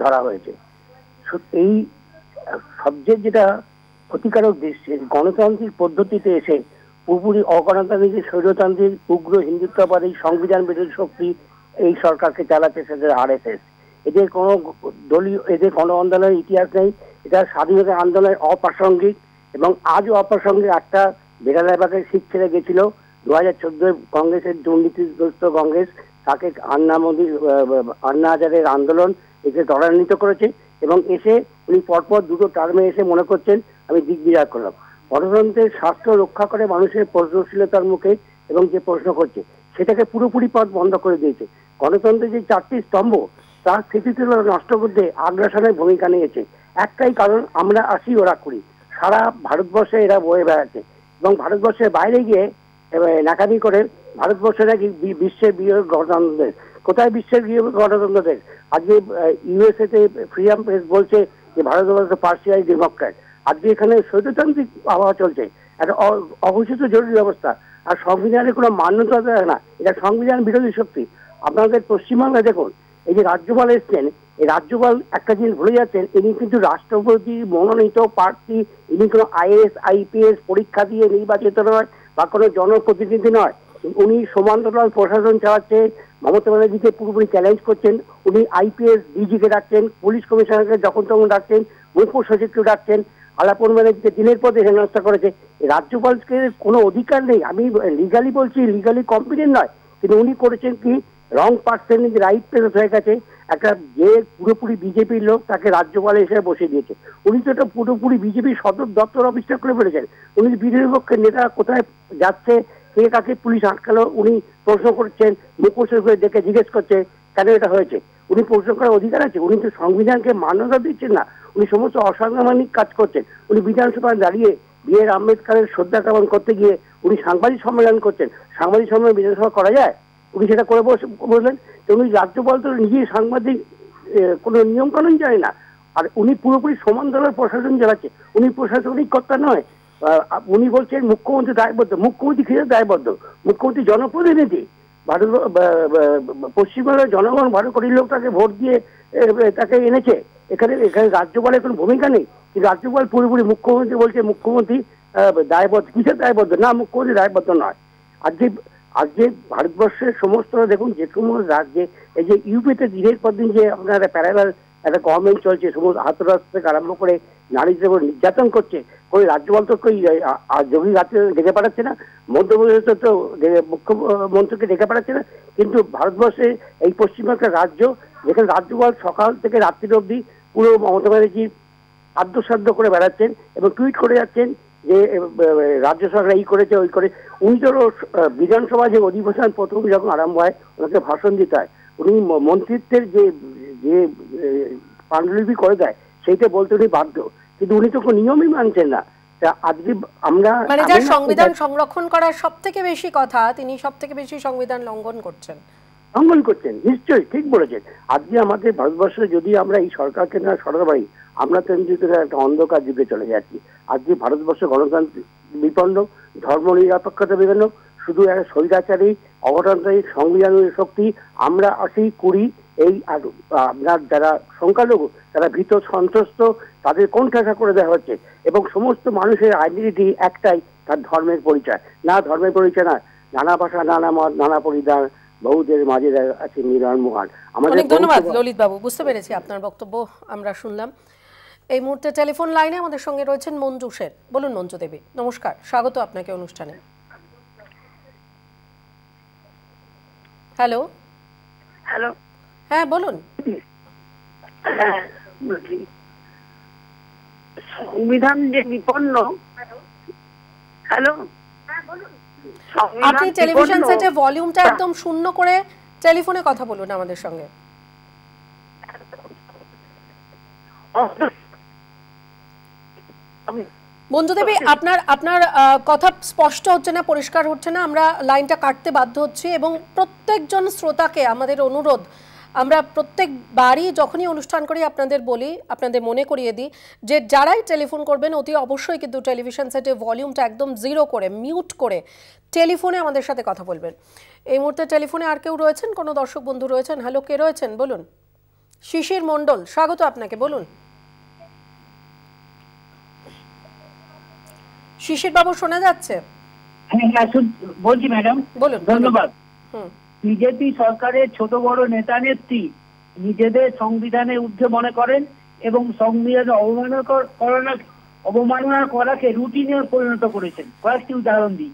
ধরা হয়েছে। এই সবচেয়ে যেটা ক্ষতিকারক দৃশ্যে, গণতান্ত্রিক পদ্ধতিতে এসে পুরোপুরি অগণতান্ত্রিক যে স্বৈরতান্ত্রিক, উগ্র হিন্দুত্ববাদী সংবিধান বিরোধী শক্তি এই সরকারকে চালাচ্ছে সেটা আরএসএস এদের কোনো দলীয়, এদের কোনো আন্দোলনের ইতিহাস নেই। এটা স্বাধীনতা আন্দোলনের অপ্রাসঙ্গিক এবং আজও অপ্রাসঙ্গিক। একটা বেড়ালাবাগে শীত ছেড়ে গেছিল দু হাজার চোদ্দোয় কংগ্রেসের দুর্নীতিগ্রস্ত কংগ্রেস, তাকে আন্না মোদীর আন্না হাজারের আন্দোলন একে ত্বরান্বিত করেছে এবং এসে উনি পরপর দুটো টার্মে এসে মনে করছেন, আমি বিরাগ করলাম। গণতন্ত্রের স্বাস্থ্য রক্ষা করে মানুষের প্রশ্নশীলতার মুখে এবং যে প্রশ্ন করছে, সেটাকে পুরোপুরি পথ বন্ধ করে দিয়েছে। গণতন্ত্রের যে চারটি স্তম্ভ, তার স্থিতিশীল নষ্ট করতে আগ্রাসনের ভূমিকা নিয়েছে। একটাই কারণ, আমরা আসি ওরা করি সারা ভারতবর্ষে এরা বয়ে বেড়াচ্ছে। এবং ভারতবর্ষের বাইরে গিয়ে নাকামি করে ভারতবর্ষে নাকি বিশ্বের বিয়ে গণতন্ত্র দেশ কোথায় বিশ্বের বিয়ে গণতন্ত্র দেশ? আজকে ইউএসএ তে ফ্রিডম প্রেস বলছে যে, ভারতবর্ষ পার্সিয়াল ডেমোক্র্যাট। আজকে এখানে স্বৈরতান্ত্রিক আবহাওয়া চলছে, একটা অঘোষিত জরুরি অবস্থা আর সংবিধানের কোনো মান্যতা দেয় না, এটা সংবিধান বিরোধী শক্তি। আপনাদের পশ্চিমবাংলায় দেখুন, এই যে রাজ্যপাল এসছেন, এই রাজ্যপাল একটা জিনিস ভুলে যাচ্ছেন, ইনি কিন্তু রাষ্ট্রপতি, মনোনীত প্রার্থী, ইনি কোনো আইএস আইপিএস পরীক্ষা দিয়ে নির্বাচিত নয়, বা কোনো জনপ্রতিনিধি নয়। উনি সমান্তরাল প্রশাসন চালাচ্ছে মমতা ব্যানার্জিকে পুরোপুরি চ্যালেঞ্জ করছেন, উনি আইপিএস ডিজিকে ডাকছেন, পুলিশ কমিশনারকে যখন তখন ডাকছেন, মুখ্য সচিবকে ডাকছেন। আলাপন ব্যানার্জিকে দিনের পর দিন হেনস্থা করেছে, রাজ্যপালকে কোনো অধিকার নেই। আমি লিগালি বলছি লিগালি কম্পিটেন্ট নয়, কিন্তু উনি করেছেন কি রং পার্সেন্ট রাইট প্লেস হয়ে গেছে। একটা যে পুরোপুরি বিজেপির লোক তাকে রাজ্যপালে এসে বসে দিয়েছে। উনি তো এটা পুরোপুরি বিজেপির সদর দপ্তর অফিসটা করে ফেলেছেন। উনি বিরোধী পক্ষের নেতা কোথায় যাচ্ছে, কে কাকে পুলিশ আটকালো, উনি প্রশ্ন করছেন, মুখোশ হয়ে দেখে জিজ্ঞেস করছে, কেন এটা হয়েছে? উনি প্রশ্ন করার অধিকার আছে? উনি তো সংবিধানকে মান্যতা দিচ্ছেন না। উনি সমস্ত অসাংবিধানিক কাজ করছেন। উনি বিধানসভায় দাঁড়িয়ে বি আম্বেদকারের শ্রদ্ধা জ্ঞাপন করতে গিয়ে উনি সাংবাদিক সম্মেলন করছেন। সাংবাদিক সম্মেলন বিধানসভা করা যায়? উনি সেটা করে বললেন তো উনি রাজ্যপাল তো নিজেই সাংবাদিক কোনো নিয়ম কানুন জানে না। আর উনি পুরোপুরি সমান দলের প্রশাসন চালাচ্ছে। উনি প্রশাসনিক কর্তা নয়। উনি বলছেন মুখ্যমন্ত্রী দায়বদ্ধ। মুখ্যমন্ত্রী কিসের দায়বদ্ধ? মুখ্যমন্ত্রী জনপ্রতিনিধি। ভারত পশ্চিমবঙ্গের জনগণ ভালো কোটি লোক তাকে ভোট দিয়ে তাকে এনেছে। এখানে এখানে রাজ্যপালের কোনো ভূমিকা নেই। কিন্তু রাজ্যপাল পুরোপুরি মুখ্যমন্ত্রী বলছে, মুখ্যমন্ত্রী দায়বদ্ধ কিসের দায়বদ্ধ? না, মুখ্যমন্ত্রী দায়বদ্ধ নয়। আর যে আজকে আজকে ভারতবর্ষের সমস্ত দেখুন, যে সমস্ত রাজ্যে, এই যে ইউপিতে দিনের পর দিন যে আপনার প্যারালাল একটা গভর্নমেন্ট চলছে, সমস্ত হাতরাস থেকে আরম্ভ করে নারীদের উপর নির্যাতন করছে কই রাজ্যপাল তো কই যোগী রাজ্যে ডেকে পাঠাচ্ছে না, মধ্যপ্রদেশে তো মুখ্যমন্ত্রীকে ডেকে পাঠাচ্ছে না। কিন্তু ভারতবর্ষে এই পশ্চিমবঙ্গের রাজ্য, যেখানে রাজ্যপাল সকাল থেকে রাত্রি অবধি পুরো মমতা ব্যানার্জি আদ্যসাধ্য করে বেড়াচ্ছেন এবং টুইট করে যাচ্ছেন যে রাজ্য সরকার এই করেছে ওই করে উনি তো বিধানসভা যে অধিবেশন প্রথম যখন আরম্ভ হয় ওনাকে ভাষণ দিতে হয়। উনি মন্ত্রিত্বের যে যে পাণ্ডুলিপি করে দেয় সেইটা বলতে উনি বাধ্য। কিন্তু উনি তো কোনো নিয়মই মানছেন না। আজকে আমরা মানে যার সংবিধান সংরক্ষণ করার সব থেকে বেশি কথা তিনি সব থেকে বেশি সংবিধান লঙ্ঘন করছেন। লঙ্ঘন করছেন, নিশ্চয়ই, ঠিক বলেছেন। আজকে আমাদের ভারতবর্ষে যদি আমরা এই সরকারকে না সরকার পাই আমরা তো একটা অন্ধকার যুগে চলে যাচ্ছি। আজকে ভারতবর্ষ গণতন্ত্র বিপন্ন ধর্ম নিরপেক্ষতা বিপন্ন, শুধু একটা স্বৈরাচারী, অগণতান্ত্রিক সংবিধান শক্তি, আমরা আসি কুড়ি, এই আর, আপনার যারা সংখ্যালঘু তারা ভীত, সন্ত্রস্ত, তাদের কোণঠাসা করে দেওয়া হচ্ছে। এবং সমস্ত মানুষের আইডেন্টিটি একটাই, তার ধর্মের পরিচয়। না ধর্মের পরিচয় না নানা ভাষা, নানা মত, নানা পরিধান বহুদের মাঝে আছে মিলন মহান। অনেক ধন্যবাদ ললিত বাবু বুঝতে পেরেছি আপনার বক্তব্য আমরা শুনলাম। এই মুহূর্তে টেলিফোন লাইনে আমাদের সঙ্গে রয়েছেন মঞ্জু সেন। বলুন মঞ্জু দেবী নমস্কার স্বাগত আপনাকে অনুষ্ঠানে। হ্যালো। হ্যালো। হ্যাঁ বলুন। হ্যাঁ সংবিধান যে বিপন্ন হ্যালো। সংবিধান আপনি টেলিভিশন সেটে ভলিউমটা একদম শূন্য করে টেলিফোনে কথা বলুন আমাদের সঙ্গে। আমি- আপনার আপনার কথা স্পষ্ট হচ্ছে না পরিষ্কার হচ্ছে না। আমরা লাইনটা কাটতে বাধ্য হচ্ছি এবং প্রত্যেকজন শ্রোতাকে আমাদের অনুরোধ আমরা প্রত্যেকবারই যখনই অনুষ্ঠান করি আপনাদের বলি আপনাদের মনে করিয়ে দিই যে যারাই টেলিফোন করবেন অতি অবশ্যই কিন্তু টেলিভিশন সেটে ভলিউমটা একদম জিরো করে মিউট করে টেলিফোনে আমাদের সাথে কথা বলবেন। এই মুহূর্তে টেলিফোনে আর কেউ রয়েছেন? কোনো দর্শক বন্ধু রয়েছেন? হ্যালো কে রয়েছেন? বলুন। শিশির মণ্ডল স্বাগত আপনাকে বলুন। শিশির বাবু শোনা যাচ্ছে? হ্যাঁ হ্যাঁ বলছি ম্যাডাম। বলুন। ধন্যবাদ। হুম। বিজেপি সরকারের ছোট বড় নেতা নেত্রী নিজেদের সংবিধানের ঊর্ধ্বে মনে করেন এবং সংবিধান অবমাননা অবমাননা করাকে রুটিনে পরিণত করেছেন। কয়েকটি উদাহরণ দিই।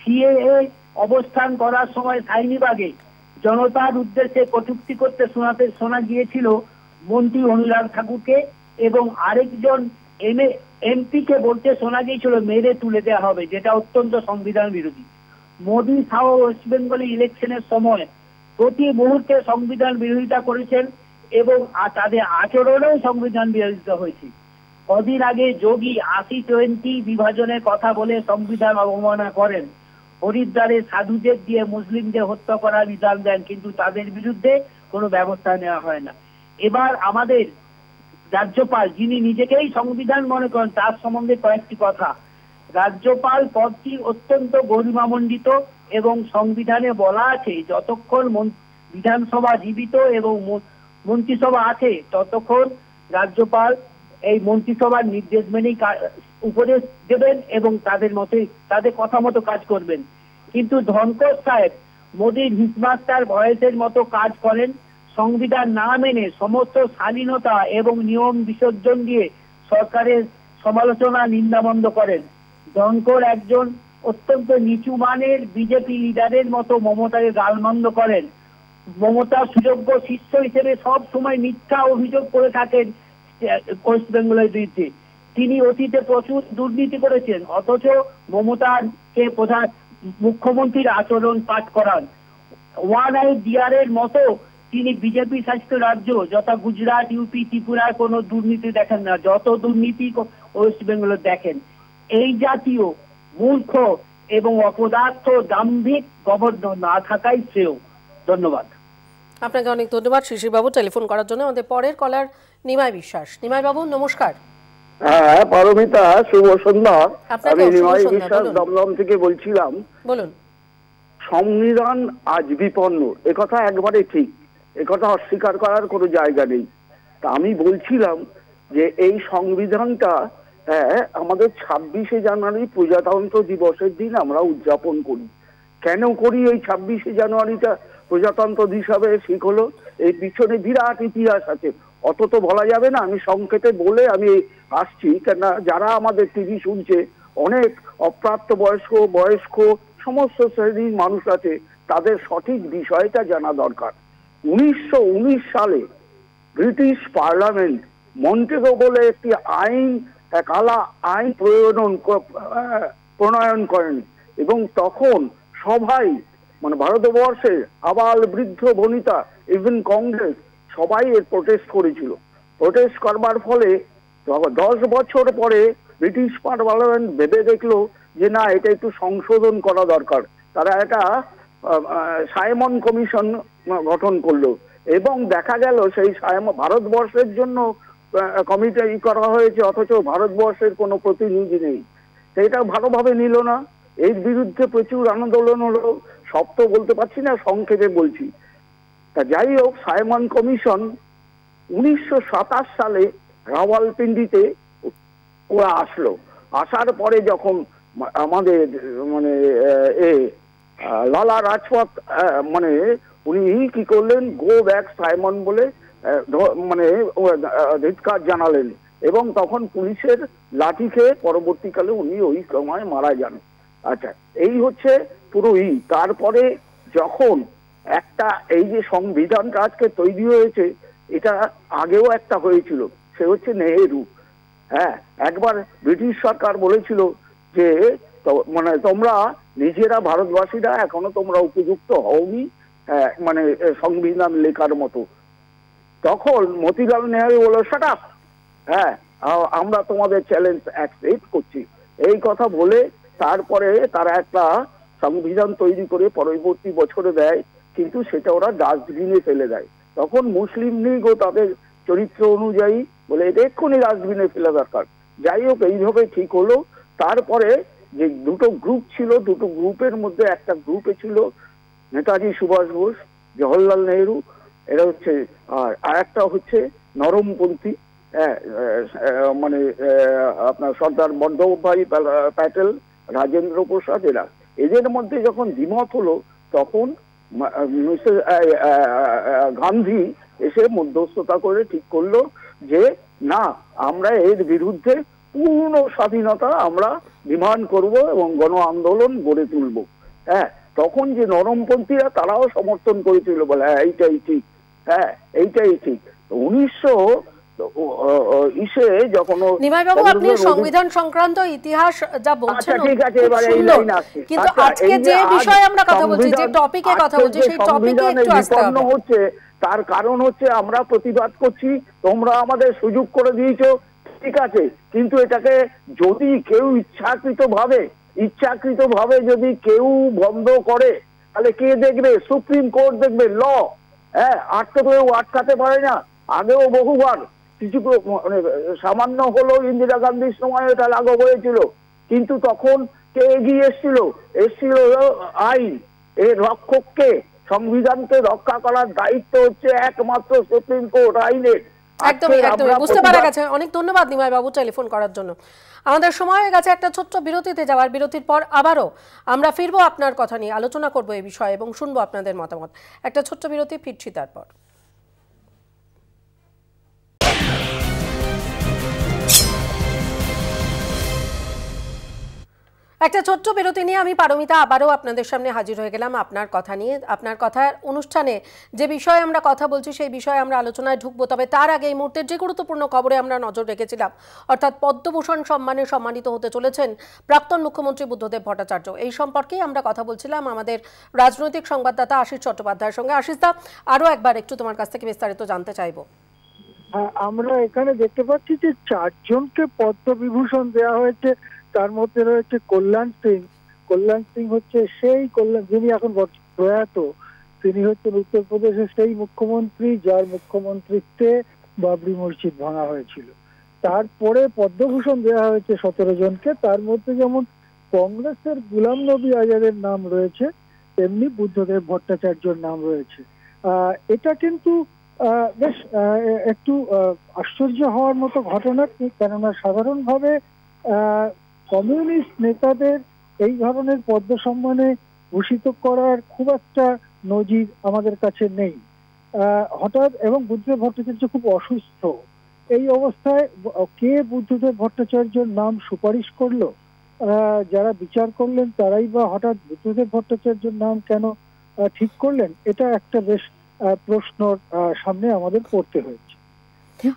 সিএএ অবস্থান করার সময় সাইনিবাগে জনতার উদ্দেশ্যে কটূক্তি করতে শোনাতে, শোনা গিয়েছিল মন্ত্রী অনুরাগ ঠাকুরকে এবং আরেকজন এম, এমপিকে বলতে শোনা গিয়েছিল, মেরে তুলে দেওয়া হবে যেটা অত্যন্ত সংবিধান বিরোধী। মোদী সাহ ওয়েস্ট বেঙ্গলে ইলেকশনের সময় প্রতি মুহূর্তে সংবিধান বিরোধিতা করেছেন এবং তাদের আচরণেও সংবিধান বিরোধিতা হয়েছে। কদিন আগে যোগী আশি টোয়েন্টি বিভাজনের কথা বলে সংবিধান অবমাননা করেন। হরিদ্বারে সাধুদের দিয়ে মুসলিমদের হত্যা করার বিধান দেন, কিন্তু তাদের বিরুদ্ধে কোনো ব্যবস্থা নেওয়া হয় না। এবার আমাদের রাজ্যপাল, যিনি নিজেকেই সংবিধান মনে করেন, তার সম্বন্ধে কয়েকটি কথা। রাজ্যপাল পদটি অত্যন্ত গরিমামণ্ডিত এবং সংবিধানে বলা আছে, যতক্ষণ বিধানসভা জীবিত এবং মন্ত্রিসভা আছে, ততক্ষণ রাজ্যপাল এই মন্ত্রিসভার নির্দেশ মেনেই উপদেশ দেবেন এবং তাদের মতে, তাদের কথা মতো কাজ করবেন। কিন্তু ধনকর সাহেব মোদীর হিটমাস্টার ভয়েসের মতো কাজ করেন, সংবিধান না মেনে সমস্ত স্বাধীনতা এবং নিয়ম বিসর্জন দিয়ে সরকারের সমালোচনা নিন্দাবন্ধ করেন। ধনকর একজন অত্যন্ত নিচু মানের বিজেপি লিডারের মতো মমতাকে গালমন্দ করেন। মমতা সুযোগ্য শিষ্য হিসেবে সব সময় মিথ্যা অভিযোগ করে থাকেন ওয়েস্ট বেঙ্গলের বিরুদ্ধে। তিনি অতীতে প্রচুর দুর্নীতি করেছেন, অথচ মমতাকে প্রধান মুখ্যমন্ত্রীর আচরণ পাঠ করান। ওয়ান আই ডিআর এর মতো তিনি বিজেপি শাসিত রাজ্য যথা গুজরাট, ইউপি ত্রিপুরায় কোনো দুর্নীতি দেখেন না। যত দুর্নীতি ওয়েস্ট বেঙ্গলে দেখেন এই জাতীয় মূর্খ এবং অপদার্থ দাম্ভিক গভর্নর না থাকাই শ্রেয়। ধন্যবাদ। আপনাকে অনেক ধন্যবাদ শিশিরবাবু। টেলিফোন করার জন্য আমাদের পরের কলার নিমাই বিশ্বাস। নিমাই বাবু নমস্কার। হ্যাঁ পারমিতা শুভ সন্ধ্যা। আমি নিমাই বিশ্বাস দমদম থেকে বলছিলাম। বলুন। সংবিধান আজ বিপন্ন। একথা একবারে ঠিক। একথা অস্বীকার করার কোনো জায়গা নেই। তা আমি বলছিলাম যে এই সংবিধানটা হ্যাঁ আমাদের ছাব্বিশে জানুয়ারি প্রজাতন্ত্র দিবসের দিন আমরা উদযাপন করি। কেন করি এই ছাব্বিশে জানুয়ারিটা? প্রজাতন্ত্র হিসাবে ঠিক হলো, এই পিছনে বিরাট ইতিহাস আছে। অত তো বলা যাবে না, আমি সংক্ষেপে বলে আমি আসছি, কেননা যারা আমাদের টিভি শুনছে, অনেক অপ্রাপ্ত বয়স্ক বয়স্ক, সমস্ত শ্রেণির মানুষ আছে, তাদের সঠিক বিষয়টা জানা দরকার। উনিশশো উনিশ সালে ব্রিটিশ পার্লামেন্ট মন্টেগো বলে একটি আইন এক আলা আইন প্রয়োজন প্রণয়ন করেন। এবং তখন সবাই মানে ভারতবর্ষের আবাল বৃদ্ধ বনিতা ইভেন কংগ্রেস, সবাই এর প্রোটেস্ট করেছিল। প্রোটেস্ট করবার ফলে দশ বছর পরে ব্রিটিশ পার্লামেন্ট ভেবে দেখল যে না, এটা একটু সংশোধন করা দরকার। তারা একটা সাইমন কমিশন গঠন করল। এবং দেখা গেল সেই ভারতবর্ষের জন্য কমিটি করা হয়েছে, অথচ ভারতবর্ষের কোনো প্রতিনিধি নেই। এটা ভালোভাবে নিল না। এর বিরুদ্ধে প্রচুর আন্দোলন হলো। সব তো বলতে পারছি না, সংক্ষেপে বলছি। তা যাই হোক সাইমন কমিশন উনিশশো সাতাশ সালে রাওয়ালপিন্ডিতে ওরা আসলো। আসার পরে যখন আমাদের মানে এ লালা রাজপথ মানে উনি কি করলেন গো ব্যাক সাইমন বলে মানে ধিৎকার জানালেন। এবং তখন পুলিশের লাঠি খেয়ে পরবর্তীকালে উনি ওই সময় মারা যান। আচ্ছা এই হচ্ছে পুরো ই তারপরে যখন একটা এই যে সংবিধানটা আজকে তৈরি হয়েছে এটা আগেও একটা হয়েছিল সে হচ্ছে নেহেরু। হ্যাঁ একবার ব্রিটিশ সরকার বলেছিল যে মানে তোমরা নিজেরা ভারতবাসীরা এখনও তোমরা উপযুক্ত হওনি হ্যাঁ, মানে সংবিধান লেখার মতো। তখন মতিলাল নেহেরু বলল সাটাপ হ্যাঁ আমরা তোমাদের চ্যালেঞ্জ অ্যাকসেপ্ট করছি। এই কথা বলে তারপরে তারা একটা সংবিধান তৈরি করে পরবর্তী বছরে দেয়, কিন্তু সেটা ওরা ডাস্টবিনে ফেলে দেয়। তখন মুসলিম লীগও তাদের চরিত্র অনুযায়ী বলে, এটা এক্ষুনি ডাস্টবিনে ফেলে দরকার। যাই হোক, এইভাবে ঠিক হলো। তারপরে যে দুটো গ্রুপ ছিল, দুটো গ্রুপের মধ্যে একটা গ্রুপে ছিল নেতাজি সুভাষ বোস জওহরলাল নেহরু এরা হচ্ছে, আর একটা হচ্ছে নরমপন্থী মানে আপনার সর্দার বন্দ্যোপাধ্যায় প্যাটেল, রাজেন্দ্র প্রসাদ এরা। এদের মধ্যে যখন দ্বিমত হলো, তখন গান্ধী এসে মধ্যস্থতা করে ঠিক করল যে, না, আমরা এর বিরুদ্ধে পূর্ণ স্বাধীনতা আমরা ডিমান্ড করব এবং গণ আন্দোলন গড়ে তুলব। হ্যাঁ তখন যে নরমপন্থীরা তারাও সমর্থন করেছিল বলে হ্যাঁ এইটাই ঠিক। হ্যাঁ এইটাই ঠিক। উনিশশো ইসে যখন নিমাই বাবু আপনি সংবিধান সংক্রান্ত ইতিহাস যা বলছেন ঠিক আছে এবারে এই সুন্দর। লাইন আসছে। কিন্তু আজকে যে বিষয়ে আমরা কথা বলছি যে টপিকে কথা বলছি সেই টপিকে একটু আসতে হচ্ছে তার কারণ হচ্ছে আমরা প্রতিবাদ করছি তোমরা আমাদের সুযোগ করে দিয়েছ ঠিক আছে। কিন্তু এটাকে যদি কেউ ইচ্ছাকৃত ভাবে ইচ্ছাকৃত ভাবে যদি কেউ বন্ধ করে তাহলে কে দেখবে? সুপ্রিম কোর্ট দেখবে ল। হ্যাঁ আটকে কেউ আটকাতে পারে না। আগেও বহুবার। কিছু মানে সামান্য হলো ইন্দিরা গান্ধীর সময় এটা লাগু হয়েছিল। কিন্তু তখন কে এগিয়ে এসছিল? এসছিল আইন। এ রক্ষককে, সংবিধানকে রক্ষা করার দায়িত্ব হচ্ছে একমাত্র সুপ্রিম কোর্ট আইনের। একদমই একদমই। বুঝতে পারা গেছে। অনেক ধন্যবাদ নিমাই বাবু টেলিফোন করার জন্য। আমাদের সময় হয়ে গেছে একটা ছোট্ট বিরতিতে যাওয়ার। বিরতির পর আবারও আমরা ফিরবো আপনার কথা নিয়ে। আলোচনা করব এই বিষয়ে এবং শুনব আপনাদের মতামত। একটা ছোট্ট বিরতি ফিরছি তারপর। একটা ছোট্ট বিরতি নিয়ে আমি পারমিতা আবারও আপনাদের সামনে হাজির হয়ে গেলাম আপনার কথা নিয়ে, আপনার কথার অনুষ্ঠানে যে বিষয়ে আমরা কথা বলছি সেই বিষয়ে আমরা আলোচনায় ঢুকবো। তবে তার আগে এই মুহূর্তের যে গুরুত্বপূর্ণ খবরে আমরা নজর রেখেছিলাম, অর্থাৎ পদ্মভূষণ সম্মানে সম্মানিত হতে চলেছেন প্রাক্তন মুখ্যমন্ত্রী বুদ্ধদেব ভট্টাচার্য। এই সম্পর্কেই আমরা কথা বলছিলাম আমাদের রাজনৈতিক সংবাদদাতা আশিস চট্টোপাধ্যায়ের সঙ্গে। আশিস দা, আরও একবার একটু তোমার কাছ থেকে বিস্তারিত জানতে চাইব। আমরা এখানে দেখতে পাচ্ছি যে চারজনকে পদ্মবিভূষণ দেওয়া হয়েছে। তার মধ্যে রয়েছে কল্যাণ সিং। কল্যাণ সিং হচ্ছে সেই কল্যাণ যিনি এখন প্রয়াত। তিনি হচ্ছেন উত্তরপ্রদেশের সেই মুখ্যমন্ত্রী, যার মুখ্যমন্ত্রীত্বে বাবরি মসজিদ ভাঙা হয়েছিল। তারপরে পদ্মভূষণ দেওয়া হয়েছে সতেরো জনকে। তার মধ্যে যেমন কংগ্রেসের গুলাম নবী আজাদের নাম রয়েছে, তেমনি বুদ্ধদেব ভট্টাচার্যর নাম রয়েছে। এটা কিন্তু বেশ একটু আশ্চর্য হওয়ার মতো ঘটনা, কেননা সাধারণভাবে কমিউনিস্ট নেতাদের এই ধরনের পদ্ম সম্মানে ভূষিত করার খুব একটা নজির আমাদের কাছে নেই। হঠাৎ এবং বুদ্ধদেব ভট্টাচার্য খুব অসুস্থ। এই অবস্থায় কে বুদ্ধদেব ভট্টাচার্যের নাম সুপারিশ করল? যারা বিচার করলেন তারাই বা হঠাৎ বুদ্ধদেব ভট্টাচার্যের নাম কেন ঠিক করলেন? এটা একটা বেশ প্রশ্ন সামনে আমাদের পড়তে হয়েছে।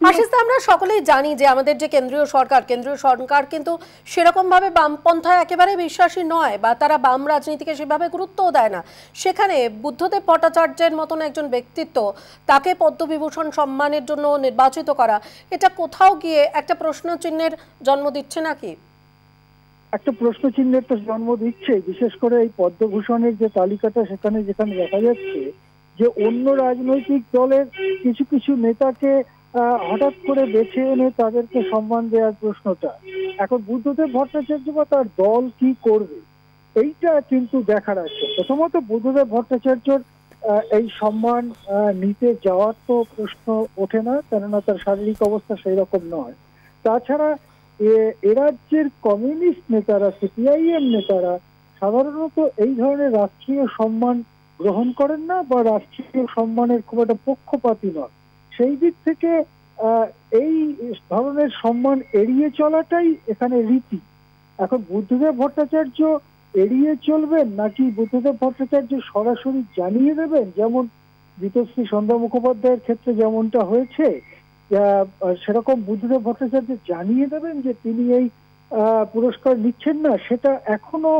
আশিস আমরা সকলেই জানি যে আমাদের যে কেন্দ্রীয় সরকার কেন্দ্রীয় সরকার কিন্তু সেরকম ভাবে বামপন্থায় একেবারে বিশ্বাসী নয় বা তারা বাম রাজনীতিকে সেভাবে গুরুত্বও দেয় না। সেখানে বুদ্ধদেব ভট্টাচার্যের মতন একজন ব্যক্তিত্ব তাকে পদ্মবিভূষণ সম্মানের জন্য নির্বাচিত করা এটা কোথাও গিয়ে একটা প্রশ্ন চিহ্নের জন্ম দিচ্ছে নাকি? একটা প্রশ্ন চিহ্নের তো জন্ম দিচ্ছে বিশেষ করে এই পদ্মভূষণের যে তালিকাটা সেখানে যেখানে দেখা যাচ্ছে যে অন্য রাজনৈতিক দলের কিছু কিছু নেতাকে হঠাৎ করে বেছে এনে তাদেরকে সম্মান দেওয়ার প্রশ্নটা। এখন বুদ্ধদেব ভট্টাচার্য বা তার দল কি করবে? এইটা কিন্তু দেখার আছে। প্রথমত বুদ্ধদেব ভট্টাচার্যর এই সম্মান নিতে যাওয়ার তো প্রশ্ন ওঠে না, কেননা তার শারীরিক অবস্থা সেই রকম নয়। তাছাড়া এ রাজ্যের কমিউনিস্ট নেতারা, সিপিআইএম নেতারা সাধারণত এই ধরনের রাষ্ট্রীয় সম্মান গ্রহণ করেন না বা রাষ্ট্রীয় সম্মানের খুব একটা পক্ষপাতী নয় সেই দিক থেকে এই ধরনের সম্মান এড়িয়ে চলাটাই এখানে রীতি। এখন বুদ্ধদেব ভট্টাচার্য এড়িয়ে চলবেন নাকি বুদ্ধদেব ভট্টাচার্য সরাসরি জানিয়ে দেবেন? যেমন গীতশ্রী সন্ধ্যা মুখোপাধ্যায়ের ক্ষেত্রে যেমনটা হয়েছে সেরকম বুদ্ধদেব ভট্টাচার্য জানিয়ে দেবেন যে তিনি এই পুরস্কার নিচ্ছেন না। সেটা এখনও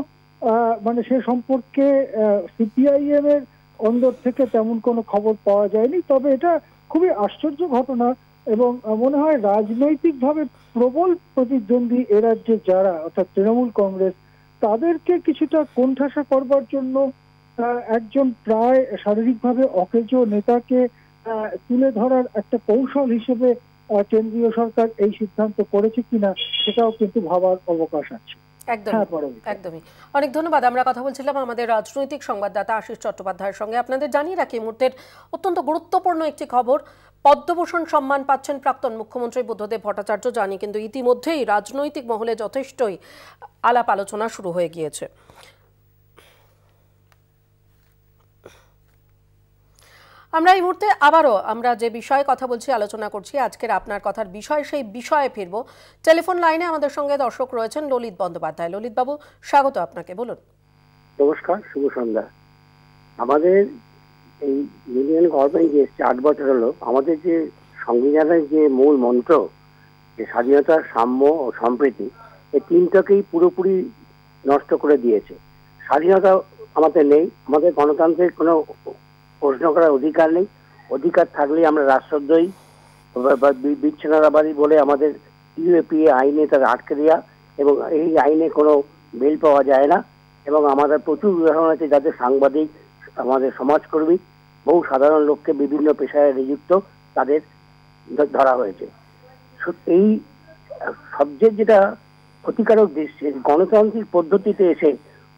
মানে সে সম্পর্কে সিপিআইএম এর অন্দর থেকে তেমন কোনো খবর পাওয়া যায়নি। তবে এটা খুবই আশ্চর্য ঘটনা এবং মনে হয় রাজনৈতিকভাবে প্রবল প্রতিদ্বন্দ্বী এ রাজ্যে যারা, অর্থাৎ তৃণমূল কংগ্রেস, তাদেরকে কিছুটা কোণঠাসা করবার জন্য একজন প্রায় শারীরিকভাবে অকেজো নেতাকে তুলে ধরার একটা কৌশল হিসেবে কেন্দ্রীয় সরকার এই সিদ্ধান্ত করেছে কিনা, সেটাও কিন্তু ভাবার অবকাশ আছে। একদম হ্যাঁ, একদমই। অনেক ধন্যবাদ। আমরা কথা বলছিলাম আমাদের রাজনৈতিক সংবাদদাতা আশিস চট্টোপাধ্যায়ের সঙ্গে। আপনাদের জানিয়ে রাখি মুহূর্তের অত্যন্ত গুরুত্বপূর্ণ একটি খবর পদ্মভূষণ সম্মান পাচ্ছেন প্রাক্তন মুখ্যমন্ত্রী বুদ্ধদেব ভট্টাচার্য জানি কিন্তু ইতিমধ্যেই রাজনৈতিক মহলে যথেষ্টই আলাপ আলোচনা শুরু হয়ে গিয়েছে। আমরা এই মুহূর্তে আবারও আমরা যে বিষয়ে কথা বলছি, আলোচনা করছি, আজকের আপনার কথার বিষয়, সেই বিষয়ে ফিরব। টেলিফোন লাইনে আমাদের সঙ্গে দর্শক রয়েছেন ললিত বন্দ্যোপাধ্যায়। ললিত বাবু, স্বাগত আপনাকে, বলুন। নমস্কার, শুভ সন্ধ্যা। আমাদের এই ইউনিয়ন গভর্নমেন্ট যে এসছে আট বছর হলো আমাদের যে সংবিধানের যে মূল মন্ত্র, যে স্বাধীনতা, সাম্য ও সম্প্রীতি, এই তিনটাকেই পুরোপুরি নষ্ট করে দিয়েছে। স্বাধীনতা আমাদের নেই, আমাদের গণতন্ত্রের কোনো প্রশ্ন করার অধিকার নেই। অধিকার থাকলেই আমরা রাষ্ট্রদ্রোহী বিচ্ছিন্নতাবাদী বলে আমাদের ইউএপিএ আইনে তারা আটকে দেওয়া এবং এই আইনে কোনো বেল পাওয়া যায় না এবং আমাদের প্রচুর উদাহরণ আছে যাদের সাংবাদিক, আমাদের সমাজকর্মী, বহু সাধারণ লোককে বিভিন্ন পেশায় নিযুক্ত তাদের ধরা হয়েছে। এই, সবচেয়ে যেটা ক্ষতিকারক দিক গণতান্ত্রিক পদ্ধতিতে এসে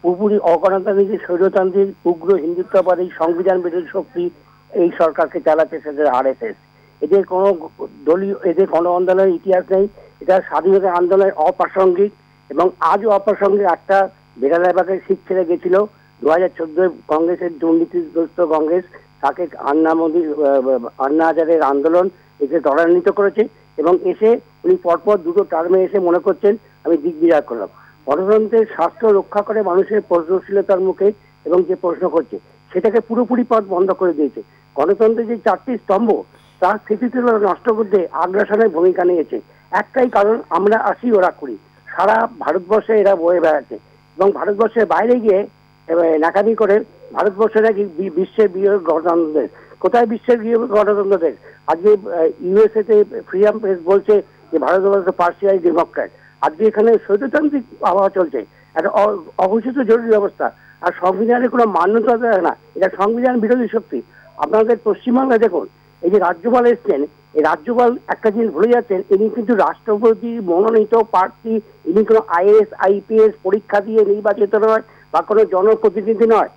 পুরোপুরি অগণতান্ত্রিক স্বৈরতান্ত্রিক উগ্র হিন্দুত্ববাদী সংবিধান বিরোধী শক্তি এই সরকারকে চালাচ্ছে সেদের আরএসএস এদের কোনো দলীয়, এদের গণ আন্দোলনের ইতিহাস নেই। এটা স্বাধীনতা আন্দোলনের অপ্রাসঙ্গিক এবং আজও অপ্রাসঙ্গিক একটা বেড়ালাবাগে শিখ ছেড়ে গেছিল। দু হাজার চোদ্দোয় কংগ্রেসের দুর্নীতিগ্রস্ত কংগ্রেস তাকে আন্না মোদীর আন্না হাজারের আন্দোলন একে ত্বরান্বিত করেছে এবং এসে উনি পরপর দুটো টার্মে এসে মনে করছেন, আমি দিগ্বিজয় করলাম। গণতন্ত্রের স্বাস্থ্য রক্ষা করে মানুষের প্রশ্নশীলতার মুখে এবং যে প্রশ্ন করছে, সেটাকে পুরোপুরি পথ বন্ধ করে দিয়েছে। গণতন্ত্রের যে চারটি স্তম্ভ, তার স্থিতিশীলতা নষ্ট করতে আগ্রাসনের ভূমিকা নিয়েছে। একটাই কারণ, আমরা আসি ওরা করি সারা ভারতবর্ষে এরা বয়ে বেড়াচ্ছে। এবং ভারতবর্ষের বাইরে গিয়ে নাকামি করে ভারতবর্ষ নাকি বিশ্বের বৃহৎ গণতন্ত্র দেশ কোথায় বিশ্বের বৃহৎ গণতন্ত্র দেশ আজকে ইউএসএ তে ফ্রিডম প্রেস বলছে যে, ভারতবর্ষ পার্সিয়াল ডেমোক্র্যাট। আজকে এখানে স্বৈরতান্ত্রিক আবহাওয়া চলছে। একটা অঘোষিত জরুরি অবস্থা আর সংবিধানের কোনো মান্যতা দেয় না। এটা সংবিধান বিরোধী শক্তি। আপনাদের পশ্চিমবাংলায় দেখুন, এই যে রাজ্যপাল এসছেন, এই রাজ্যপাল একটা জিনিস ভুলে যাচ্ছেন, ইনি কিন্তু রাষ্ট্রপতি, মনোনীত প্রার্থী, ইনি কোনো আইএস আইপিএস পরীক্ষা দিয়ে নির্বাচিত নয় বা কোনো জনপ্রতিনিধি নয়।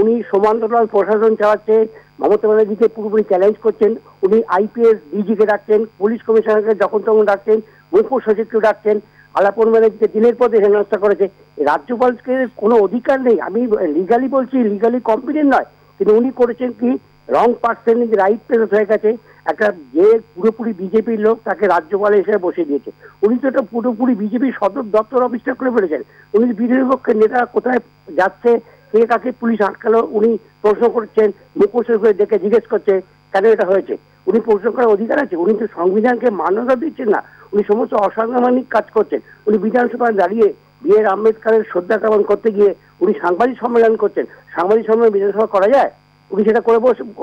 উনি সমান্তরাল প্রশাসন চালাচ্ছে মমতা ব্যানার্জিকে পুরোপুরি চ্যালেঞ্জ করছেন, উনি আইপিএস, ডিজিকে ডাকছেন, পুলিশ কমিশনারকে যখন তখন ডাকছেন, মুখ্য সচিবকে ডাকছেন। আলাপন দিনের পথে হেনস্থা করেছে রাজ্যপালকে কোনো অধিকার নেই। আমি লিগালি বলছি লিগালি কম্পিটেন্ট নয়, কিন্তু উনি করেছেন কি রং পার্সেন রাইট প্রেস হয়ে গেছে। একটা যে পুরোপুরি বিজেপির লোক তাকে রাজ্যপাল হিসেবে বসে দিয়েছে। উনি তো এটা পুরোপুরি বিজেপির সদর দপ্তর অফিসটা করে ফেলেছেন। উনি বিরোধী পক্ষের নেতা কোথায় যাচ্ছে, কে কাকে পুলিশ আটকালো, উনি প্রশ্ন করছেন, মুখোশ করে ডেকে জিজ্ঞেস করছে, কেন এটা হয়েছে? উনি প্রশ্ন করার অধিকার আছে। উনি তো সংবিধানকে মান্যতা দিচ্ছেন না। উনি সমস্ত অসাংবিধানিক কাজ করছেন। উনি বিধানসভায় দাঁড়িয়ে বি আর আম্বেদকরের শ্রদ্ধা জ্ঞাপন করতে গিয়ে উনি সাংবাদিক সম্মেলন করছেন। সাংবাদিক সম্মেলন বিধানসভা করা যায়? উনি সেটা করে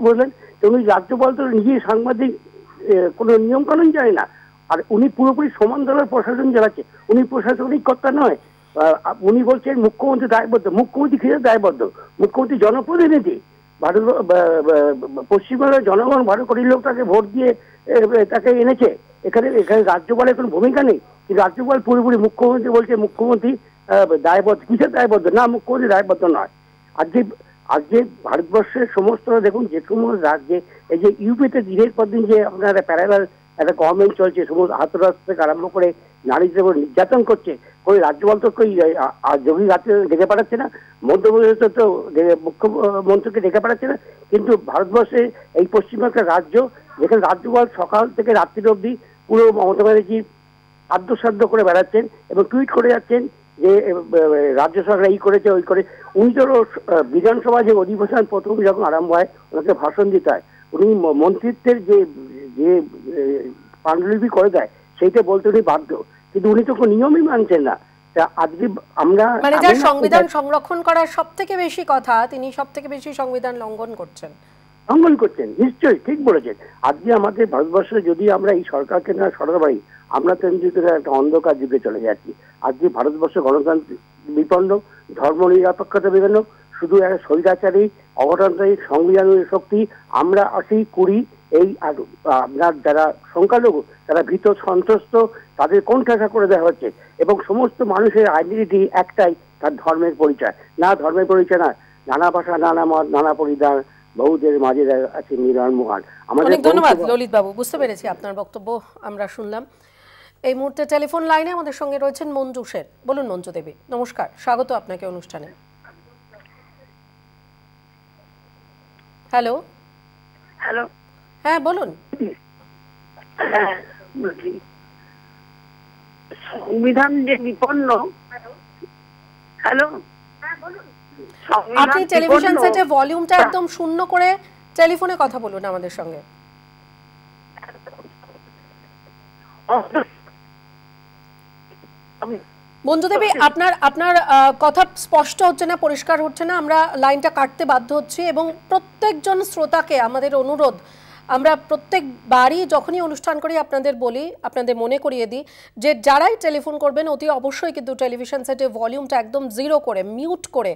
বললেন। তো উনি রাজ্যপাল তো নিজেই সাংবাদিক কোনো নিয়ম কানুন জানে না। আর উনি পুরোপুরি সমান দলের প্রশাসন চালাচ্ছে। উনি প্রশাসনিক কর্তা নয়। উনি বলছেন মুখ্যমন্ত্রী দায়বদ্ধ। মুখ্যমন্ত্রী কিসের দায়বদ্ধ? মুখ্যমন্ত্রী জনপ্রতিনিধি। ভারত পশ্চিমবঙ্গের জনগণ, ভারত কোটি লোক তাকে ভোট দিয়ে তাকে এনেছে। এখানে এখানে রাজ্যপালের কোনো ভূমিকা নেই। রাজ্যপাল পুরোপুরি মুখ্যমন্ত্রী বলছে, মুখ্যমন্ত্রী দায়বদ্ধ, কিসের দায়বদ্ধ? না, মুখ্যমন্ত্রী দায়বদ্ধ নয়। আজকে আজকে ভারতবর্ষের সমস্ত দেখুন, যে সমস্ত রাজ্যে, এই যে ইউপিতে দিনের পর দিন যে আপনার প্যারালাল একটা গভর্নমেন্ট চলছে, সমস্ত হাতরাস থেকে আরম্ভ করে নারীদের উপর নির্যাতন করছে ওই রাজ্যপাল তো কই যোগী রাত্রে ডেকে পাঠাচ্ছে না, মধ্যপ্রদেশ তো মুখ্যমন্ত্রীকে ডেকে পাঠাচ্ছে না, কিন্তু ভারতবর্ষে এই পশ্চিমবঙ্গের রাজ্য, যেখানে রাজ্যপাল সকাল থেকে রাত্রি অবধি পুরো মমতা ব্যানার্জি আদ্যসাধ্য করে বেড়াচ্ছেন এবং টুইট করে যাচ্ছেন যে রাজ্য সরকার এই করেছে ওই করে। উনি তো বিধানসভা যে অধিবেশন প্রথম যখন আরম্ভ হয় ওনাকে ভাষণ দিতে হয়। উনি মন্ত্রিত্বের যে যে পাণ্ডুলিপি করে দেয় সেইটা বলতে উনি বাধ্য। কিন্তু উনি তো কোনো নিয়মই মানছেন না। আজকে আমরা মানে যার সংবিধান সংরক্ষণ করার সব থেকে বেশি কথা তিনি সব থেকে বেশি সংবিধান লঙ্ঘন করছেন। লঙ্ঘন করছেন, নিশ্চয়ই, ঠিক বলেছেন। আজকে আমাদের ভারতবর্ষে যদি আমরা এই সরকারকে না সরাতে পারি, আমরা তো একটা অন্ধকার যুগে চলে যাচ্ছি। আজকে ভারতবর্ষ গণতন্ত্র বিপন্ন, ধর্ম নিরপেক্ষতা বিপন্ন, শুধু একটা স্বৈরাচারী, অগণতান্ত্রিক সংবিধানের শক্তি, আমরা আসি কুড়ি এই আপনার যারা সংখ্যালঘু তারা ভীত, সন্ত্রস্ত, তাদের কোণঠাসা করে দেওয়া হচ্ছে। এবং সমস্ত মানুষের আইডেন্টিটি একটাই, তার ধর্মের পরিচয়। না ধর্মের পরিচয় না, নানা ভাষা, নানা মত, নানা পরিধান বহুদের মাঝে আছে মিলন মহান। অনেক ধন্যবাদ ললিত বাবু বুঝতে পেরেছি আপনার বক্তব্য আমরা শুনলাম। এই মুহূর্তে টেলিফোন লাইনে আমাদের সঙ্গে রয়েছেন মঞ্জু সেন। বলুন মঞ্জু দেবী নমস্কার স্বাগত আপনাকে অনুষ্ঠানে। হ্যালো? হ্যালো। হ্যাঁ বলুন। হ্যাঁ সংবিধান যে বিপন্ন হ্যালো? সংবিধান আপনি টেলিভিশন সেটে ভলিউমটা একদম শূন্য করে টেলিফোনে কথা বলুন আমাদের সঙ্গে। বন্ধুদেবী আপনার আপনার কথা স্পষ্ট হচ্ছে না পরিষ্কার হচ্ছে না। আমরা লাইনটা কাটতে বাধ্য হচ্ছি এবং প্রত্যেকজন শ্রোতাকে আমাদের অনুরোধ আমরা প্রত্যেকবারই যখনই অনুষ্ঠান করি আপনাদের বলি আপনাদের মনে করিয়ে দিই যে যারাই টেলিফোন করবেন অতি অবশ্যই কিন্তু টেলিভিশন সেটে ভলিউমটা একদম জিরো করে মিউট করে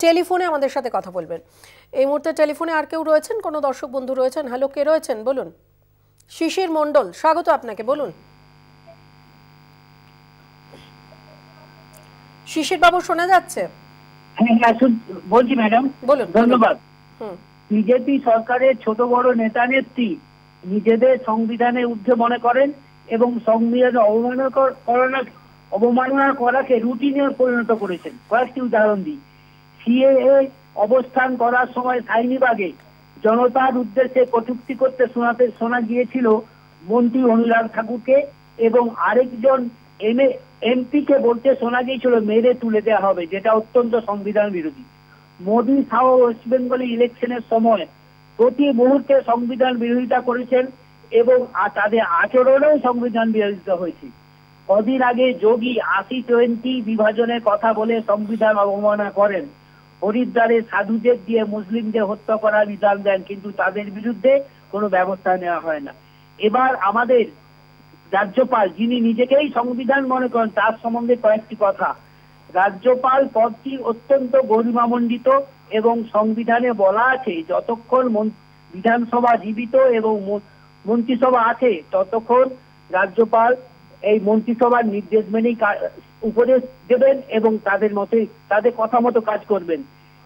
টেলিফোনে আমাদের সাথে কথা বলবেন। এই মুহূর্তে টেলিফোনে আর কেউ রয়েছেন? কোনো দর্শক বন্ধু রয়েছেন? হ্যালো কে রয়েছেন? বলুন। শিশির মণ্ডল স্বাগত আপনাকে বলুন। শিশির বাবু শোনা যাচ্ছে? হ্যাঁ হ্যাঁ বলছি ম্যাডাম। বলুন। ধন্যবাদ। হুম। বিজেপি সরকারের ছোট বড় নেতা নেত্রী নিজেদের সংবিধানের ঊর্ধ্বে মনে করেন এবং সংবিধান অবমাননা অবমাননা করাকে রুটিনে পরিণত করেছেন। কয়েকটি উদাহরণ দিই। সিএএ অবস্থান করার সময় সাইনিবাগে জনতার উদ্দেশ্যে কটূক্তি করতে শোনাতে, শোনা গিয়েছিল মন্ত্রী অনুরাগ ঠাকুরকে এবং আরেকজন এমপি কে বলতে শোনা গিয়েছিল, মেরে তুলে দেওয়া হবে যেটা অত্যন্ত সংবিধান বিরোধী। মোদী সাহ ওয়েস্ট বেঙ্গলে ইলেকশনের সময় প্রতি মুহূর্তে সংবিধান বিরোধিতা করেছেন এবং তাদের আচরণেও সংবিধান বিরোধিতা হয়েছে। কদিন আগে যোগী আশি টোয়েন্টি বিভাজনের কথা বলে সংবিধান অবমাননা করেন। হরিদ্বারে সাধুদের দিয়ে মুসলিমদের হত্যা করার বিধান দেন, কিন্তু তাদের বিরুদ্ধে কোনো ব্যবস্থা নেওয়া হয় না। এবার আমাদের রাজ্যপাল, যিনি নিজেকেই সংবিধান মনে করেন, তার সম্বন্ধে কয়েকটি কথা। রাজ্যপাল পদটি অত্যন্ত গরিমামণ্ডিত এবং সংবিধানে বলা আছে, যতক্ষণ বিধানসভা জীবিত এবং মন্ত্রিসভা আছে, ততক্ষণ রাজ্যপাল এই মন্ত্রিসভার নির্দেশ মেনেই উপদেশ দেবেন এবং তাদের মতোই তাদের কথা মতো কাজ করবেন।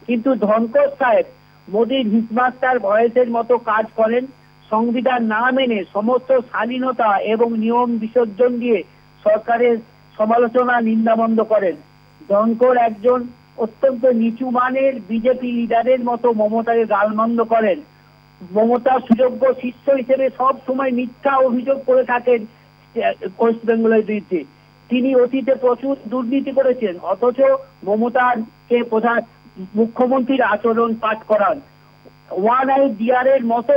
কিন্তু ধনকর সাহেব মোদীর হিসমাস্টার ভয়েসের মতো কাজ করেন, সংবিধান না মেনে সমস্ত স্বাধীনতা এবং নিয়ম বিসর্জন দিয়ে সরকারের সমালোচনা নিন্দাবন্ধ করেন। ধনকর একজন অত্যন্ত নিচু মানের বিজেপি লিডারের মতো মমতাকে গালমন্দ করেন। মমতা সুযোগ্য শিষ্য হিসেবে সব সময় মিথ্যা অভিযোগ করে থাকেন ওয়েস্ট বেঙ্গলের বিরুদ্ধে। তিনি অতীতে প্রচুর দুর্নীতি করেছেন, অথচ মমতাকে প্রধান মুখ্যমন্ত্রীর আচরণ পাঠ করান। ওয়ান আই ডিআর এর মতো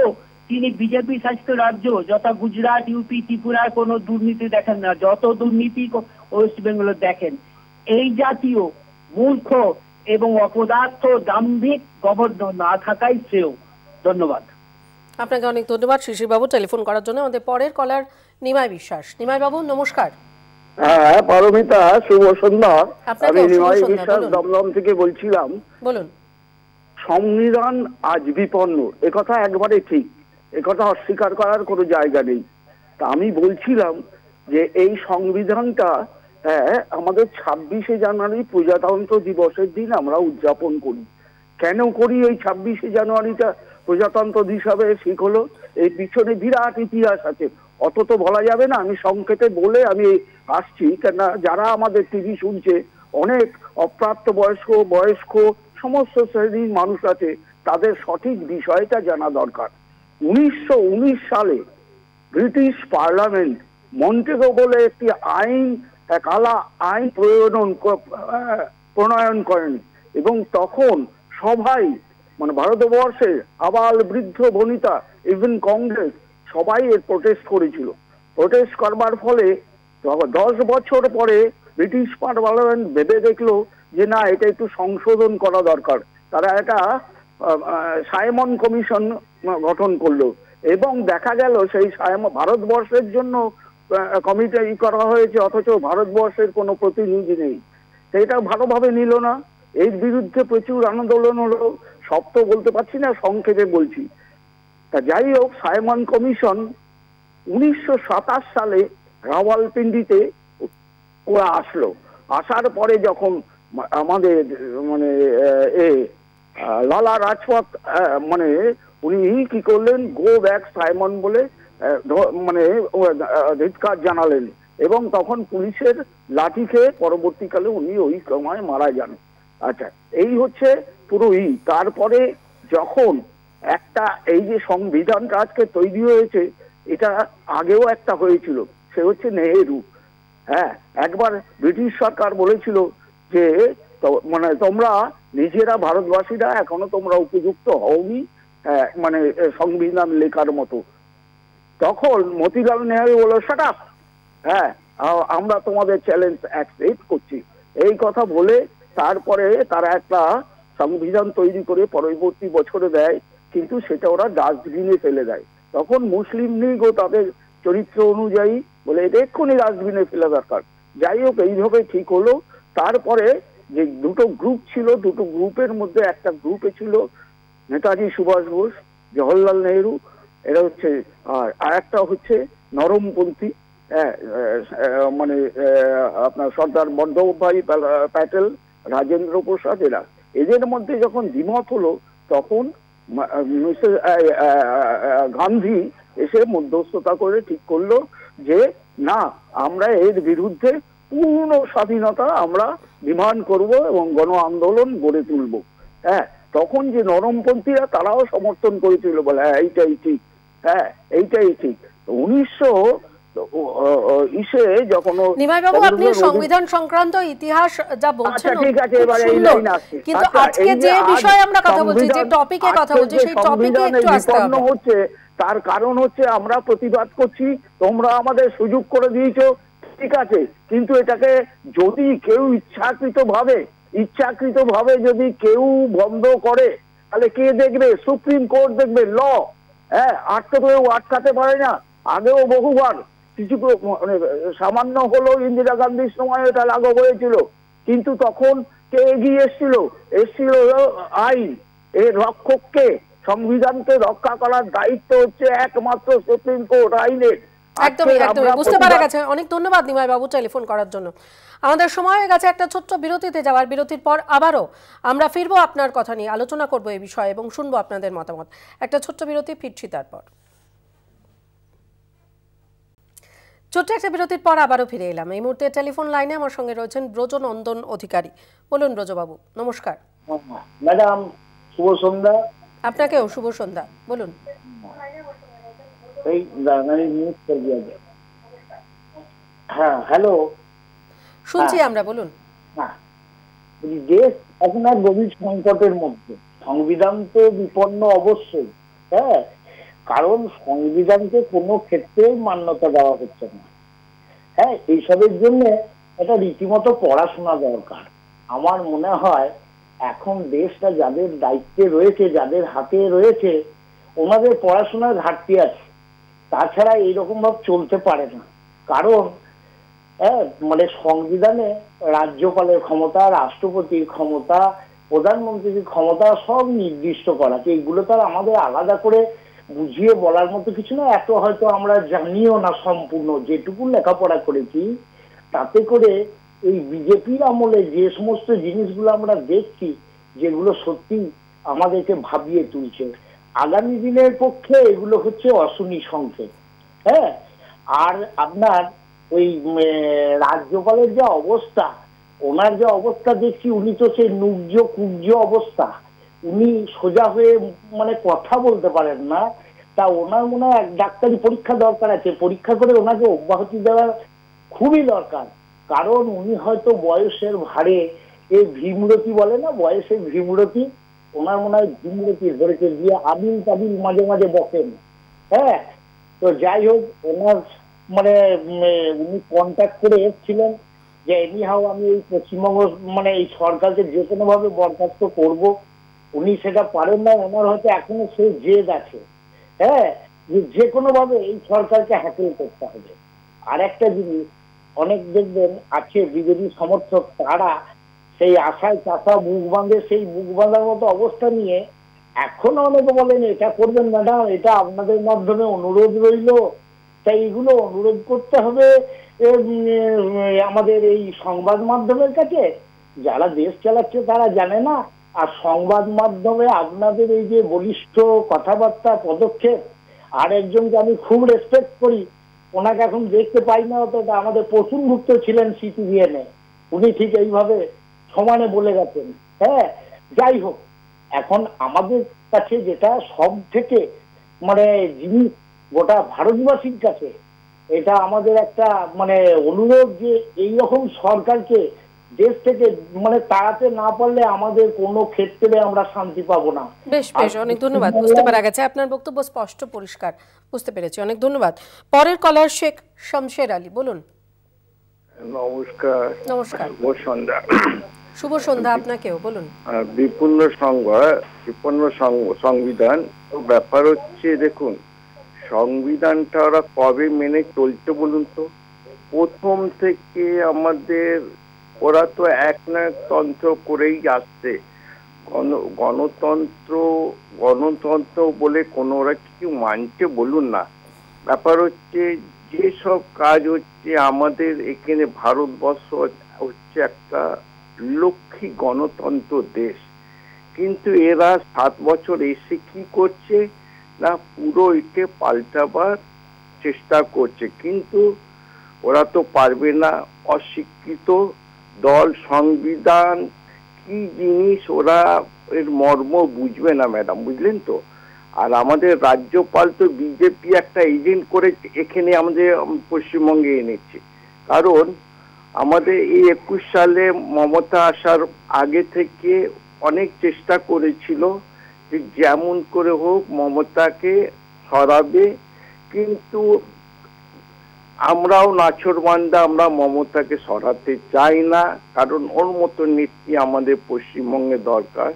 তিনি বিজেপি শাসিত রাজ্য, যথা গুজরাট, ইউপি, ত্রিপুরার কোনো দুর্নীতি দেখেন না, যত দুর্নীতি ওয়েস্ট বেঙ্গলে দেখেন। এই জাতীয় মূর্খ এবং অপদার্থ দাম্ভিক গভর্নর না থাকাই শ্রেয়। ধন্যবাদ। আপনাকে অনেক ধন্যবাদ শিশিরবাবু টেলিফোন করার জন্য। আমাদের পরের কলার নিমাই বিশ্বাস। নিমাই বাবু নমস্কার। হ্যাঁ পারমিতা শুভ সন্ধ্যা। আমি নিমাই বিশ্বাস দমদম থেকে বলছিলাম। বলুন। সংবিধান আজ বিপন্ন। একথা একবারে ঠিক। একথা অস্বীকার করার কোনো জায়গা নেই। তা আমি বলছিলাম যে এই সংবিধানটা হ্যাঁ আমাদের ছাব্বিশে জানুয়ারি প্রজাতন্ত্র দিবসের দিন আমরা উদযাপন করি। কেন করি এই ছাব্বিশে জানুয়ারিটা প্রজাতন্ত্র হিসাবে? ঠিক হলো, এই পিছনে বিরাট ইতিহাস আছে। অত তো বলা যাবে না, আমি সংক্ষেপে বলে আমি আসছি কেন যারা আমাদের টিভি শুনছে, অনেক অপ্রাপ্ত বয়স্ক বয়স্ক, সমস্ত শ্রেণির মানুষ আছে, তাদের সঠিক বিষয়টা জানা দরকার। উনিশশো উনিশ সালে ব্রিটিশ পার্লামেন্ট মন্টেগো বলে একটি আইন এক আলা আইন প্রয়োজন প্রণয়ন করেন। এবং তখন সবাই মানে ভারতবর্ষে আবাল বৃদ্ধ বনিতা ইভেন কংগ্রেস সবাই এর প্রোটেস্ট করেছিল। প্রোটেস্ট করবার ফলে দশ বছর পরে ব্রিটিশ পার্লামেন্ট ভেবে দেখল যে না এটা একটু সংশোধন করা দরকার। তারা আহ, সাইমন কমিশন গঠন করল। এবং দেখা গেল সেই সাইমন ভারতবর্ষের জন্য কমিটি করা হয়েছে, অথচ ভারতবর্ষের কোনো প্রতিনিধি নেই। এটা ভালোভাবে নিল না। এর বিরুদ্ধে প্রচুর আন্দোলন হলো। সব তো বলতে পারছি না, সংক্ষেপে বলছি। তা যাই হোক সাইমন কমিশন উনিশশো সাতাশ সালে রাওয়ালপিন্ডিতে ওরা আসলো। আসার পরে যখন আমাদের মানে এ লালা রাজপথ মানে উনি কি করলেন? গো ব্যাক সাইমন বলে মানে ধিৎকার জানালেন। এবং তখন পুলিশের লাঠি খেয়ে পরবর্তীকালে উনি ওই সময় মারা যান। আচ্ছা এই হচ্ছে পুরো ই তারপরে যখন একটা এই যে সংবিধানটা আজকে তৈরি হয়েছে এটা আগেও একটা হয়েছিল সে হচ্ছে নেহেরু। হ্যাঁ একবার ব্রিটিশ সরকার বলেছিল যে মানে তোমরা নিজেরা ভারতবাসীরা এখনও তোমরা উপযুক্ত হওনি হ্যাঁ, মানে সংবিধান লেখার মতো। তখন মতিলাল নেহেরু বলল সাটা হ্যাঁ আমরা তোমাদের চ্যালেঞ্জ অ্যাকসেপ্ট করছি। এই কথা বলে তারপরে তারা একটা সংবিধান তৈরি করে পরবর্তী বছরে দেয়, কিন্তু সেটা ওরা ডাস্টবিনে ফেলে দেয়। তখন মুসলিম লীগও তাদের চরিত্র অনুযায়ী বলে, এটা এক্ষুনি ডাস্টবিনে ফেলে দরকার। যাই হোক, এইভাবে ঠিক হলো। তারপরে যে দুটো গ্রুপ ছিল, দুটো গ্রুপের মধ্যে একটা গ্রুপে ছিল নেতাজি সুভাষ বোস জওহরলাল নেহরু এরা হচ্ছে, আর আরেকটা হচ্ছে নরমপন্থী মানে আপনার সর্দার বন্দ্যোপাধ্যায় প্যাটেল, রাজেন্দ্র প্রসাদ এরা। এদের মধ্যে যখন দ্বিমত হলো, তখন গান্ধী এসে মধ্যস্থতা করে ঠিক করল যে, না, আমরা এর বিরুদ্ধে পূর্ণ স্বাধীনতা আমরা ডিমান্ড করব এবং গণ আন্দোলন গড়ে তুলব। হ্যাঁ তখন যে নরমপন্থীরা তারাও সমর্থন করেছিল বলে হ্যাঁ এইটাই ঠিক। হ্যাঁ এইটাই ঠিক। উনিশশো ও- ও- ও- ইসে যখন নিমাই বাবু আপনি সংবিধান সংক্রান্ত ইতিহাস যা বলছেন ঠিক আছে, এবারে এই সুন্দর। লাইনে কিন্তু আজকে যে বিষয়ে আমরা কথা বলছি যে টপিকে কথা বলছি সেই টপিকে একটু আসতে হবে। হচ্ছে তার কারণ হচ্ছে আমরা প্রতিবাদ করছি তোমরা আমাদের সুযোগ করে দিয়েছ ঠিক আছে। কিন্তু এটাকে যদি কেউ ইচ্ছাকৃত ভাবে ইচ্ছাকৃত ভাবে যদি কেউ বন্ধ করে তাহলে কে দেখবে? সুপ্রিম কোর্ট দেখবে ল। হ্যাঁ আটকে তো আটকাতে পারে না। আগেও বহুবার কিছু মানে সামান্য হলো ইন্দিরা গান্ধীর সময় এটা লাঘব হয়েছিল। কিন্তু তখন কে এগিয়ে এসছিল? এসছিল আইন। এর রক্ষককে, সংবিধানকে রক্ষা করার দায়িত্ব হচ্ছে একমাত্র সুপ্রিম কোর্ট আইনের। একদমই একদমই। বুঝতে পারা গেছে। অনেক ধন্যবাদ নিমাই বাবু টেলিফোন করার জন্য। আমাদের সময় হয়ে গেছে একটা ছোট্ট বিরতিতে যাওয়ার। বিরতির পর আবারও আমরা ফিরবো আপনার কথা নিয়ে। আলোচনা করব এই বিষয়ে এবং শুনব আপনাদের মতামত। একটা ছোট্ট বিরতি ফিরছি তারপর। ছোট্ট একটা বিরতির পর আবারও ফিরে এলাম। এই মুহূর্তে টেলিফোন লাইনে আমার সঙ্গে রয়েছেন ব্রজনন্দন অধিকারী। বলুন ব্রজবাবু নমস্কার। ম্যাডাম শুভ সন্ধ্যা। আপনাকেও শুভ সন্ধ্যা। বলুন। এই দাঁড়ান, মিউট করে দিয়ে যাই। হ্যাঁ হ্যালো শুনছি আমরা বলুন। হ্যাঁ। দেশ এখন এক গভীর সংকটের মধ্যে। সংবিধান তো বিপন্ন অবশ্যই হ্যাঁ? কারণ সংবিধানকে কোনো ক্ষেত্রেই মান্যতা দেওয়া হচ্ছে না। হ্যাঁ এইসবের জন্য একটা রীতিমতো পড়াশোনা দরকার। আমার মনে হয় এখন দেশটা যাদের দায়িত্বে রয়েছে যাদের হাতে রয়েছে ওনাদের পড়াশোনার ঘাটতি আছে। তাছাড়া এইরকম ভাবে চলতে পারে না। কারণ হ্যাঁ মানে সংবিধানে রাজ্যপালের ক্ষমতা, রাষ্ট্রপতির ক্ষমতা, প্রধানমন্ত্রীর ক্ষমতা সব নির্দিষ্ট করা আছে। তো আর আমাদের আলাদা করে বুঝিয়ে বলার মতো কিছু না। এত হয়তো আমরা জানিও না সম্পূর্ণ। যেটুকু লেখাপড়া করেছি, তাতে করে এই বিজেপির আমলে যে সমস্ত জিনিসগুলো আমরা দেখছি, যেগুলো সত্যি আমাদেরকে ভাবিয়ে তুলছে আগামী দিনের পক্ষে এগুলো হচ্ছে অশুনি সংকেত হ্যাঁ? আর আপনার ওই রাজ্যপালের যে অবস্থা, ওনার যে অবস্থা দেখছি, উনি তো সেই নুগ্জ কুব্জ অবস্থা। উনি সোজা হয়ে মানে কথা বলতে পারেন না। তা ওনার মনে হয় ডাক্তারি পরীক্ষা দরকার আছে। পরীক্ষা করে ওনাকে অব্যাহতি দেওয়া খুবই দরকার। কারণ উনি হয়তো বয়সের ভারে এই ভীমরতি বলে না? বয়সের ভীমরতি ওনার মনে হয় ভীমরতি ধরেছে দিয়ে আবিল তাবিল মাঝে মাঝে বসেন হ্যাঁ? তো যাই হোক, ওনার মানে উনি কন্ট্যাক্ট করে এসেছিলেন যে এনি হাও আমি এই পশ্চিমবঙ্গ মানে এই সরকারকে যে কোনো ভাবে বরখাস্ত করব, উনি সেটা পারেন না, ওনার হয়তো এখনও সেই জেদ আছে। হ্যাঁ? যে যে কোনো ভাবে এই সরকারকে হ্যাকেল করতে হবে। আর একটা জিনিস, অনেক দেখবেন আছে বিজেপি সমর্থক, তারা সেই আশায় চাষা মুখ বাঁধে, সেই মুখ বাঁধার মতো অবস্থা নিয়ে এখনও অনেকে বলেন, এটা করবেন ম্যাডাম এটা আপনাদের মাধ্যমে অনুরোধ রইল। তাই এগুলো অনুরোধ করতে হবে আমাদের এই সংবাদ মাধ্যমের কাছে। যারা দেশ চালাচ্ছে তারা জানে না। আর সংবাদ মাধ্যমে আপনাদের এই যে বলিষ্ঠ কথাবার্তা, পদক্ষেপ, আর একজনকে আমি খুব রেসপেক্ট করি, ওনাকে এখন দেখতে পাই না অত আমাদের প্রসূনভুক্ত ছিলেন সিটিভিএনে উনি ঠিক এইভাবে সমানে বলে গেছেন। হ্যাঁ যাই হোক এখন আমাদের কাছে যেটা সব থেকে মানে জিনিস গোটা ভারতবাসীর কাছে এটা আমাদের একটা মানে অনুরোধ যে এই রকম সরকারকে দেশ থেকে মানে তাড়াতে না পারলে আমাদের কোনো ক্ষেত্রে আমরা শান্তি পাবো না। বেশ বেশ অনেক ধন্যবাদ বুঝতে পারা গেছে। আপনার বক্তব্য স্পষ্ট পরিষ্কার বুঝতে পেরেছি। অনেক ধন্যবাদ। পরের কলার শেখ শমশের আলী বলুন। নমস্কার। নমস্কার। সন্ধ্যা। শুভ সন্ধ্যা আপনাকেও, বলুন। বিপন্ন সংঘ বিপন্ন সংবিধান। ব্যাপার হচ্ছে, দেখুন, সংবিধানটা ওরা কবে মেনে চলছে বলুন তো? প্রথম থেকে আমাদের, ওরা তো এক না তন্ত্র করেই আসছে গণ গণতন্ত্র গণতন্ত্র বলে কোনো ওরা কিছু মানছে বলুন না। ব্যাপার হচ্ছে, যেসব কাজ হচ্ছে, আমাদের এখানে ভারতবর্ষ হচ্ছে একটা লক্ষ্মী গণতন্ত্র দেশ। কিন্তু এরা সাত বছর এসে কি করছে? না পুরো একে পাল্টাবার চেষ্টা করছে। কিন্তু ওরা তো পারবে না। অশিক্ষিত দল, সংবিধান, কি জিনিস ওরা এর মর্ম বুঝবে না, ম্যাডাম, বুঝলেন তো? আর আমাদের রাজ্যপাল তো বিজেপি একটা এজেন্ট করে এখানে আমাদের পশ্চিমবঙ্গে এনেছে। কারণ আমাদের এই একুশ সালে মমতা আসার আগে থেকে অনেক চেষ্টা করেছিল যে যেমন করে হোক মমতাকে সরাবে, কিন্তু আমরাও নাছরবান্দা আমরা মমতাকে সরাতে চাই না, কারণ ওর মতো নেত্রী আমাদের পশ্চিমবঙ্গে দরকার।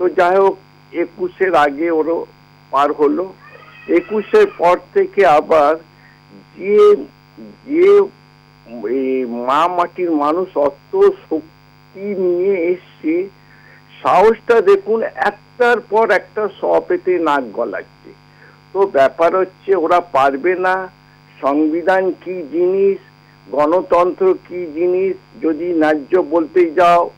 তো যাই হোক, একুশের আগে ওরও পার হলো। একুশের পর থেকে আবার যে যে এই মা মাটির মানুষ অত শক্তি নিয়ে এসছে, সাহসটা দেখুন, একটার পর একটা সপেতে নাক গলাচ্ছে। তো ব্যাপার হচ্ছে ওরা পারবে না, সংবিধান কি জিনিস, গণতন্ত্র কি জিনিস, যদি ন্যায্য বলতে যাও,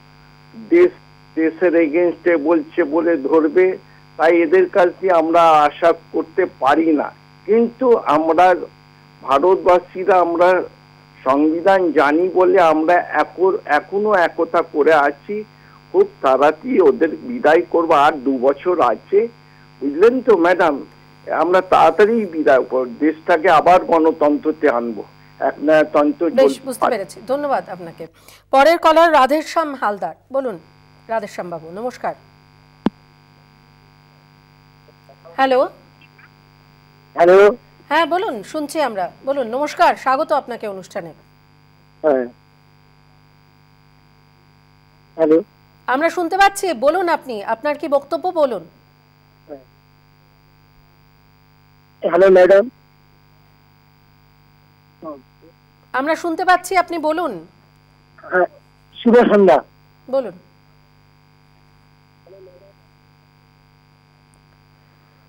দেশ, দেশের এগেনস্টে বলছে বলে ধরবে, তাই এদের কাছে আমরা আশা করতে পারি না। কিন্তু আমরা, ভারতবাসীরা আমরা সংবিধান জানি বলে আমরা এখনও একতা করে আছি। খুব তাড়াতাড়ি ওদের বিদায় করব আর দু বছর আছে। বুঝলেন তো ম্যাডাম? আমরা তাড়াতাড়ি বিদায় করব দেশটাকে আবার গণতন্ত্রতে আনব। বেশ বুঝতে পেরেছি। ধন্যবাদ আপনাকে। পরের কলার রাধেশ্যাম হালদার। বলুন রাধেশ্যাম বাবু নমস্কার। হ্যালো হ্যালো হ্যাঁ বলুন শুনছি আমরা। বলুন নমস্কার স্বাগত আপনাকে অনুষ্ঠানে। হ্যাঁ। হ্যালো। আমরা শুনতে পাচ্ছি বলুন আপনি আপনার কি বক্তব্য বলুন। Hello madam. আমরা শুনতে পাচ্ছি আপনি বলুন। হ্যাঁ শুভ সন্ধ্যা। বলুন।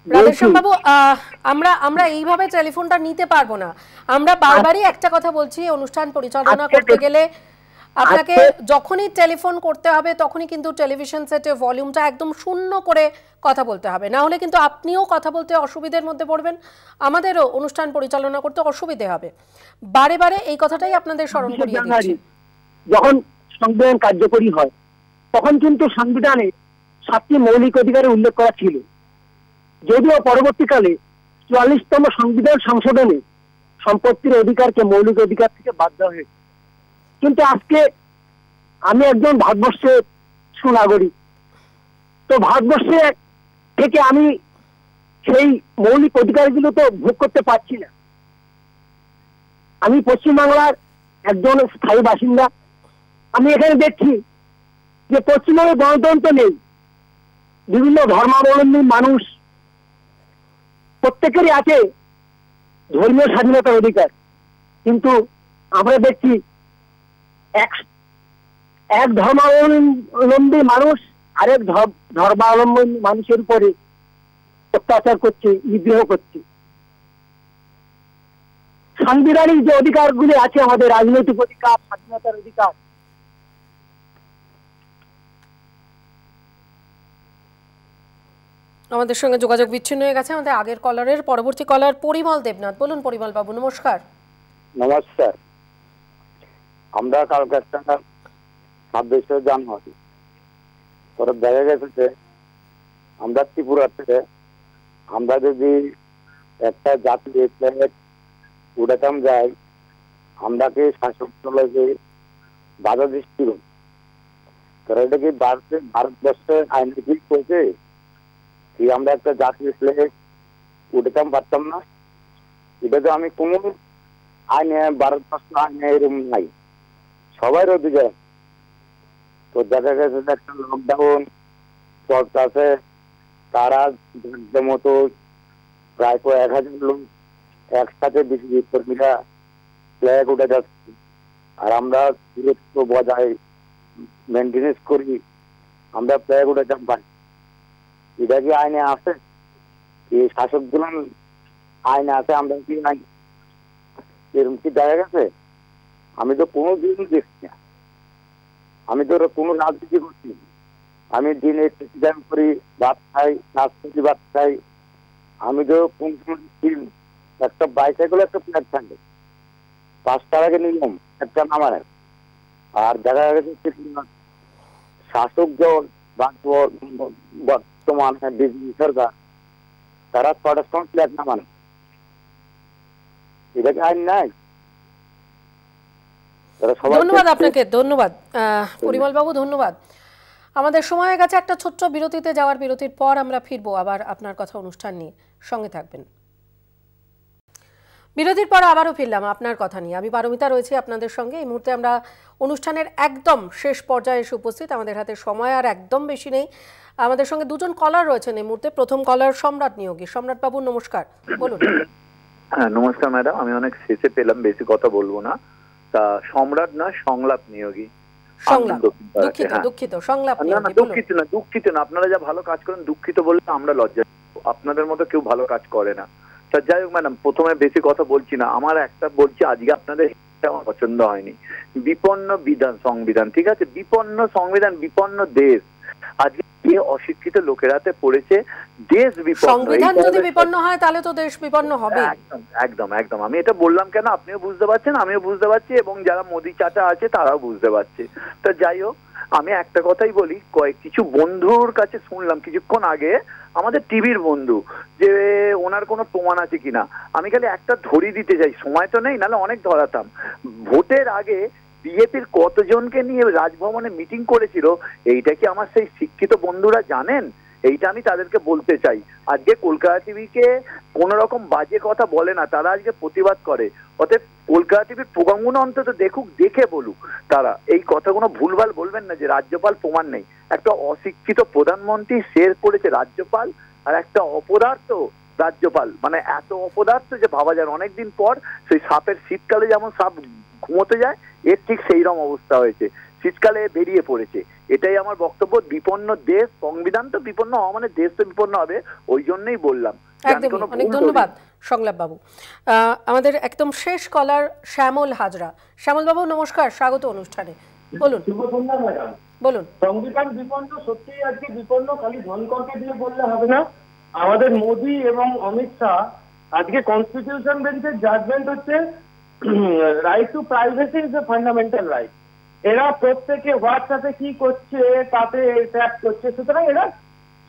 রাধেশ্যাম বাবু আহ, আমরা আমরা এইভাবে টেলিফোনটা নিতে পারব না। আমরা বারবারই একটা কথা বলছি অনুষ্ঠান পরিচালনা করতে গেলে আপনাকে যখনই টেলিফোন করতে হবে তখনই কিন্তু টেলিভিশন সেটে ভলিউমটা একদম শূন্য করে কথা বলতে হবে। না হলে কিন্তু আপনিও কথা বলতে অসুবিধার মধ্যে পড়বেন। আমাদেরও অনুষ্ঠান পরিচালনা করতে অসুবিধে হবে। বারে বারে এই কথাটাই আপনাদের স্মরণ করিয়ে দিচ্ছি। যখন সংবিধান কার্যকরী হয় তখন কিন্তু সংবিধানে সাতটি মৌলিক অধিকারের উল্লেখ করা ছিল। যদিও পরবর্তীকালে চুয়াল্লিশতম সংবিধান সংশোধনে সম্পত্তির অধিকারকে মৌলিক অধিকার থেকে বাদ দেওয়া হয়েছে। কিন্তু আজকে আমি একজন ভারতবর্ষের সুনাগরিক। তো ভারতবর্ষে থেকে আমি সেই মৌলিক অধিকারগুলো তো ভোগ করতে পারছি না। আমি পশ্চিমবাংলার একজন স্থায়ী বাসিন্দা। আমি এখানে দেখছি যে পশ্চিমবঙ্গে গণতন্ত্র নেই। বিভিন্ন ধর্মাবলম্বী মানুষ প্রত্যেকেরই আছে ধর্মীয় স্বাধীনতার অধিকার। কিন্তু আমরা দেখছি এক ধর্মাবলম্বী মানুষ আরেক ধর্ম- ধর্মাবলম্বী মানুষের উপরে অত্যাচার করছে, নিগ্রহ করছে। সাংবিধানিক যে অধিকারগুলি আছে, আমাদের রাজনৈতিক অধিকার, স্বাধীনতার অধিকার আমাদের সঙ্গে যোগাযোগ বিচ্ছিন্ন হয়ে গেছে। আমাদের আগের কলারের পরবর্তী কলার পরিমল দেবনাথ। বলুন পরিমল বাবু, নমস্কার। নমস্কার। আমরা কালকে একটা ছাব্বিশে জানুয়ারি পরে দেখা গেছে যে আমরা ত্রিপুরা থেকে আমরা যদি একটা জাতি উড়াতাম যাই আমরাকে শাসক দলকে বাধা দৃষ্টি করি এটা কি ভারতে ভারতবর্ষের আইন কি করেছে? কি আমরা একটা জাতীয় ফ্ল্যাগ উঠাতাম, পারতাম না। এটা তো আমি কোনো আইনে, ভারতবর্ষ আইনে এরকম নাই। সবাই অধিকার তো দেখা গেছে একটা লকডাউন চলতেছে। তারা দেখতে মতো প্রায় এক হাজার লোক একসাথে বিজেপি কর্মীরা ফ্ল্যাগ উঠে যাচ্ছে। আর আমরা দূরত্ব বজায় মেনটেনেন্স করি। আমরা ফ্ল্যাগ উঠে যাম পাই এটা কি আইনে আছে। এই শাসক দিলাম আইনে আছে, আমরা কি নাই? এরকম কি দেখা গেছে? আমি তো কোনো দিন দেখছি না। আমি তো কোনো রাজনীতি করছি আমি দিনে প্রেসিডেন্ট করি, ভাত খাই নাচপতি ভাত খাই। আমি তো কোন একটা বাইসাইকেল একটা ফ্ল্যাট থাকে। পাঁচ টাকাকে নিলাম একটা নামায় আর দেখা গেছে শাসক দল বা বর্তমান বিজেপি সরকার তারা প্রোটেস্টন ফ্ল্যাগ না মানে? এটা কি আইন নাই? তারা সবাই ধন্যবাদ আপনাকে ধন্যবাদ। পরিমল বাবু ধন্যবাদ। আমাদের সময় হয়ে গেছে একটা ছোট্ট বিরতিতে যাওয়ার বিরতির পর আমরা ফিরবো আবার আপনার কথা অনুষ্ঠান নিয়ে। সঙ্গে থাকবেন। বিরতির পর আবারও ফিরলাম আপনার কথা নিয়ে। আমি পারমিতা রয়েছি আপনাদের সঙ্গে। এই মুহূর্তে আমরা অনুষ্ঠানের একদম শেষ পর্যায়ে এসে উপস্থিত। আমাদের হাতে সময় আর একদম বেশি নেই। আমাদের সঙ্গে দুজন কলার রয়েছেন এই মুহূর্তে। প্রথম কলার সম্রাট নিয়োগী। সম্রাট বাবু নমস্কার। বলুন। হ্যাঁ নমস্কার ম্যাডাম। আমি অনেক শেষে পেলাম বেশি কথা বলব না। তা সম্রাট না সংলাপ নিয়োগী। দুঃখিত। সংলাপ দুঃখিত না দুঃখিত না। আপনারা যা ভালো কাজ করেন দুঃখিত বললে আমরা লজ্জা। আপনাদের মতো কেউ ভালো কাজ করে না। তা যাই হোক ম্যাডাম প্রথমে বেশি কথা বলছি না। আমার একটা বলছি আজকে আপনাদের আমার পছন্দ হয়নি। বিপন্ন বিধান সংবিধান ঠিক আছে? বিপন্ন সংবিধান বিপন্ন দেশ। আজকে যে অশিক্ষিত লোকের হাতে পড়েছে দেশ বিপন্ন। সংবিধান যদি বিপন্ন হয় তাহলে তো দেশ বিপন্ন হবে। একদম একদম আমি এটা বললাম কেন? আপনিও বুঝতে পারছেন আমিও বুঝতে পারছি এবং যারা মোদি চাচা আছে তারাও বুঝতে পারছে। তা যাই হোক আমি একটা কথাই বলি কয়েক কিছু বন্ধুর কাছে শুনলাম কিছুক্ষণ আগে আমাদের টিভির বন্ধু যে ওনার কোনো প্রমাণ আছে কিনা। আমি খালি একটা ধরি দিতে চাই সময় তো নেই নাহলে অনেক ধরাতাম। ভোটের আগে বিজেপির কতজনকে নিয়ে রাজভবনে মিটিং করেছিল, এইটা কি আমার সেই শিক্ষিত বন্ধুরা জানেন? এইটা আমি তাদেরকে বলতে চাই। আজকে কলকাতা টিভিকে কোন রকম বাজে কথা বলে না, তারা আজকে প্রতিবাদ করে। অতএব কলকাতা টিভির প্রোগ্রামগুলো অন্তত দেখুক, দেখে বলুক তারা। এই কথাগুলো ভুলভাল বলবেন না যে রাজ্যপাল প্রমাণ নেই। একটা অশিক্ষিত প্রধানমন্ত্রী শের করেছে রাজ্যপাল, আর একটা অপদার্থ রাজ্যপাল। মানে এত অপদার্থ যে ভাবা যায় অনেকদিন পর সেই সাপের শীতকালে যেমন সাপ ঘুমোতে যায় এর ঠিক সেই রকম অবস্থা হয়েছে। শীতকালে বেরিয়ে পড়েছে। এটাই আমার বক্তব্য। বিপন্ন দেশ সংবিধান তো বিপন্ন হওয়া মানে দেশ তো বিপন্ন হবে ওই জন্যই বললাম। অনেক ধন্যবাদ সংলাপ বাবু আমাদের একদম শেষ কলার শ্যামল হাজরা। শ্যামল বাবু নমস্কার। স্বাগত অনুষ্ঠানে। বলুন। বলুন। সংবিধান বিপন্ন সত্যিই আজকে বিপন্ন। খালি ধনকরকে দিয়ে বললে হবে না। আমাদের মোদি এবং অমিত শাহ, আজকে কনস্টিটিউশন বেঞ্চের জাজমেন্ট হচ্ছে right to privacy is a fundamental right এরা প্রত্যেকে হোয়াটসঅ্যাপে কি করছে, তাতে ট্র্যাক করছে, সুতরাং এরা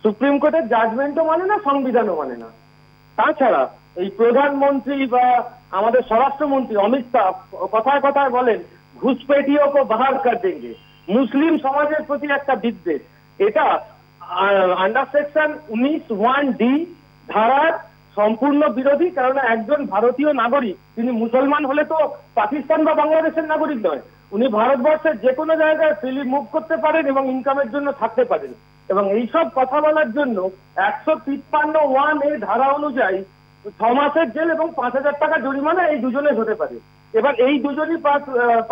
সুপ্রিম কোর্টের জাজমেন্টও মানে না, সংবিধানও মানে না। তাছাড়া এই প্রধানমন্ত্রী বা আমাদের স্বরাষ্ট্রমন্ত্রী অমিত শাহ কথায় কথায় বলেন, ঘুষপেটিও কো বাহার কর মুসলিম সমাজের প্রতি একটা বিদ্বেষ। এটা আন্ডার সেকশন উনিশ ওয়ান ডি ধারার সম্পূর্ণ বিরোধী কারণ একজন ভারতীয় নাগরিক, তিনি মুসলমান হলে তো পাকিস্তান বা বাংলাদেশের নাগরিক নয়। উনি ভারতবর্ষের যে কোনো জায়গায় ফ্রিলি মুভ করতে পারেন এবং ইনকামের জন্য থাকতে পারেন। এবং এইসব কথা বলার জন্য একশো তিপ্পান্ন ওয়ানের ধারা অনুযায়ী ছ মাসের জেল এবং পাঁচ হাজার টাকা জরিমানা এই দুজনের হতে পারে। এবার এই দুজনই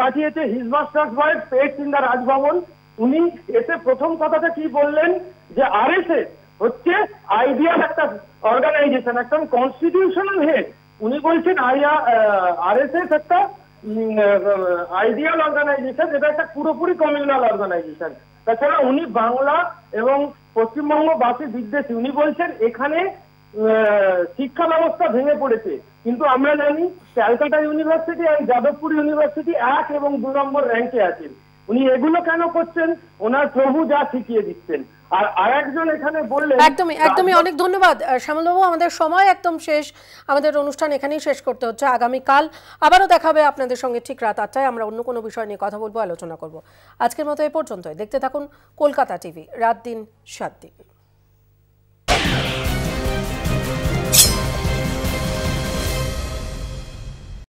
পাঠিয়েছে his master's pet in the Raj Bhavan উনি এসে প্রথম কথাটা কি বললেন? যে আরএসএস হচ্ছে আইডিয়াল একটা অর্গানাইজেশন একটা কনস্টিটিউশনাল হেড উনি বলছেন আইয়া আরএসএস একটা আইডিয়াল অর্গানাইজেশন এটা একটা পুরোপুরি কমিউনাল অর্গানাইজেশন তাছাড়া উনি বাংলা এবং পশ্চিমবঙ্গবাসী বিদ্বেষী। উনি বলছেন, এখানে শিক্ষা ব্যবস্থা ভেঙে পড়েছে। কিন্তু আমরা জানি, ক্যালকাটা ইউনিভার্সিটি আর যাদবপুর ইউনিভার্সিটি এক এবং দু নম্বর র্যাঙ্কে আছেন। উনি এগুলো কেন করছেন? ওনার প্রভু যা শিখিয়ে দিচ্ছেন। আর আরেকজন এখানে বললেন একদমই একদমই। অনেক ধন্যবাদ। শ্যামলবাবু, আমাদের সময় একদম শেষ। আমাদের অনুষ্ঠান এখানেই শেষ করতে হচ্ছে। আগামীকাল আবারও দেখা হবে আপনাদের সঙ্গে ঠিক রাত আটটায়। আমরা অন্য কোনো বিষয় নিয়ে কথা বলব, আলোচনা করব। আজকের মতো এ পর্যন্তই। দেখতে থাকুন কলকাতা টিভি। রাত দিন সাত দিন।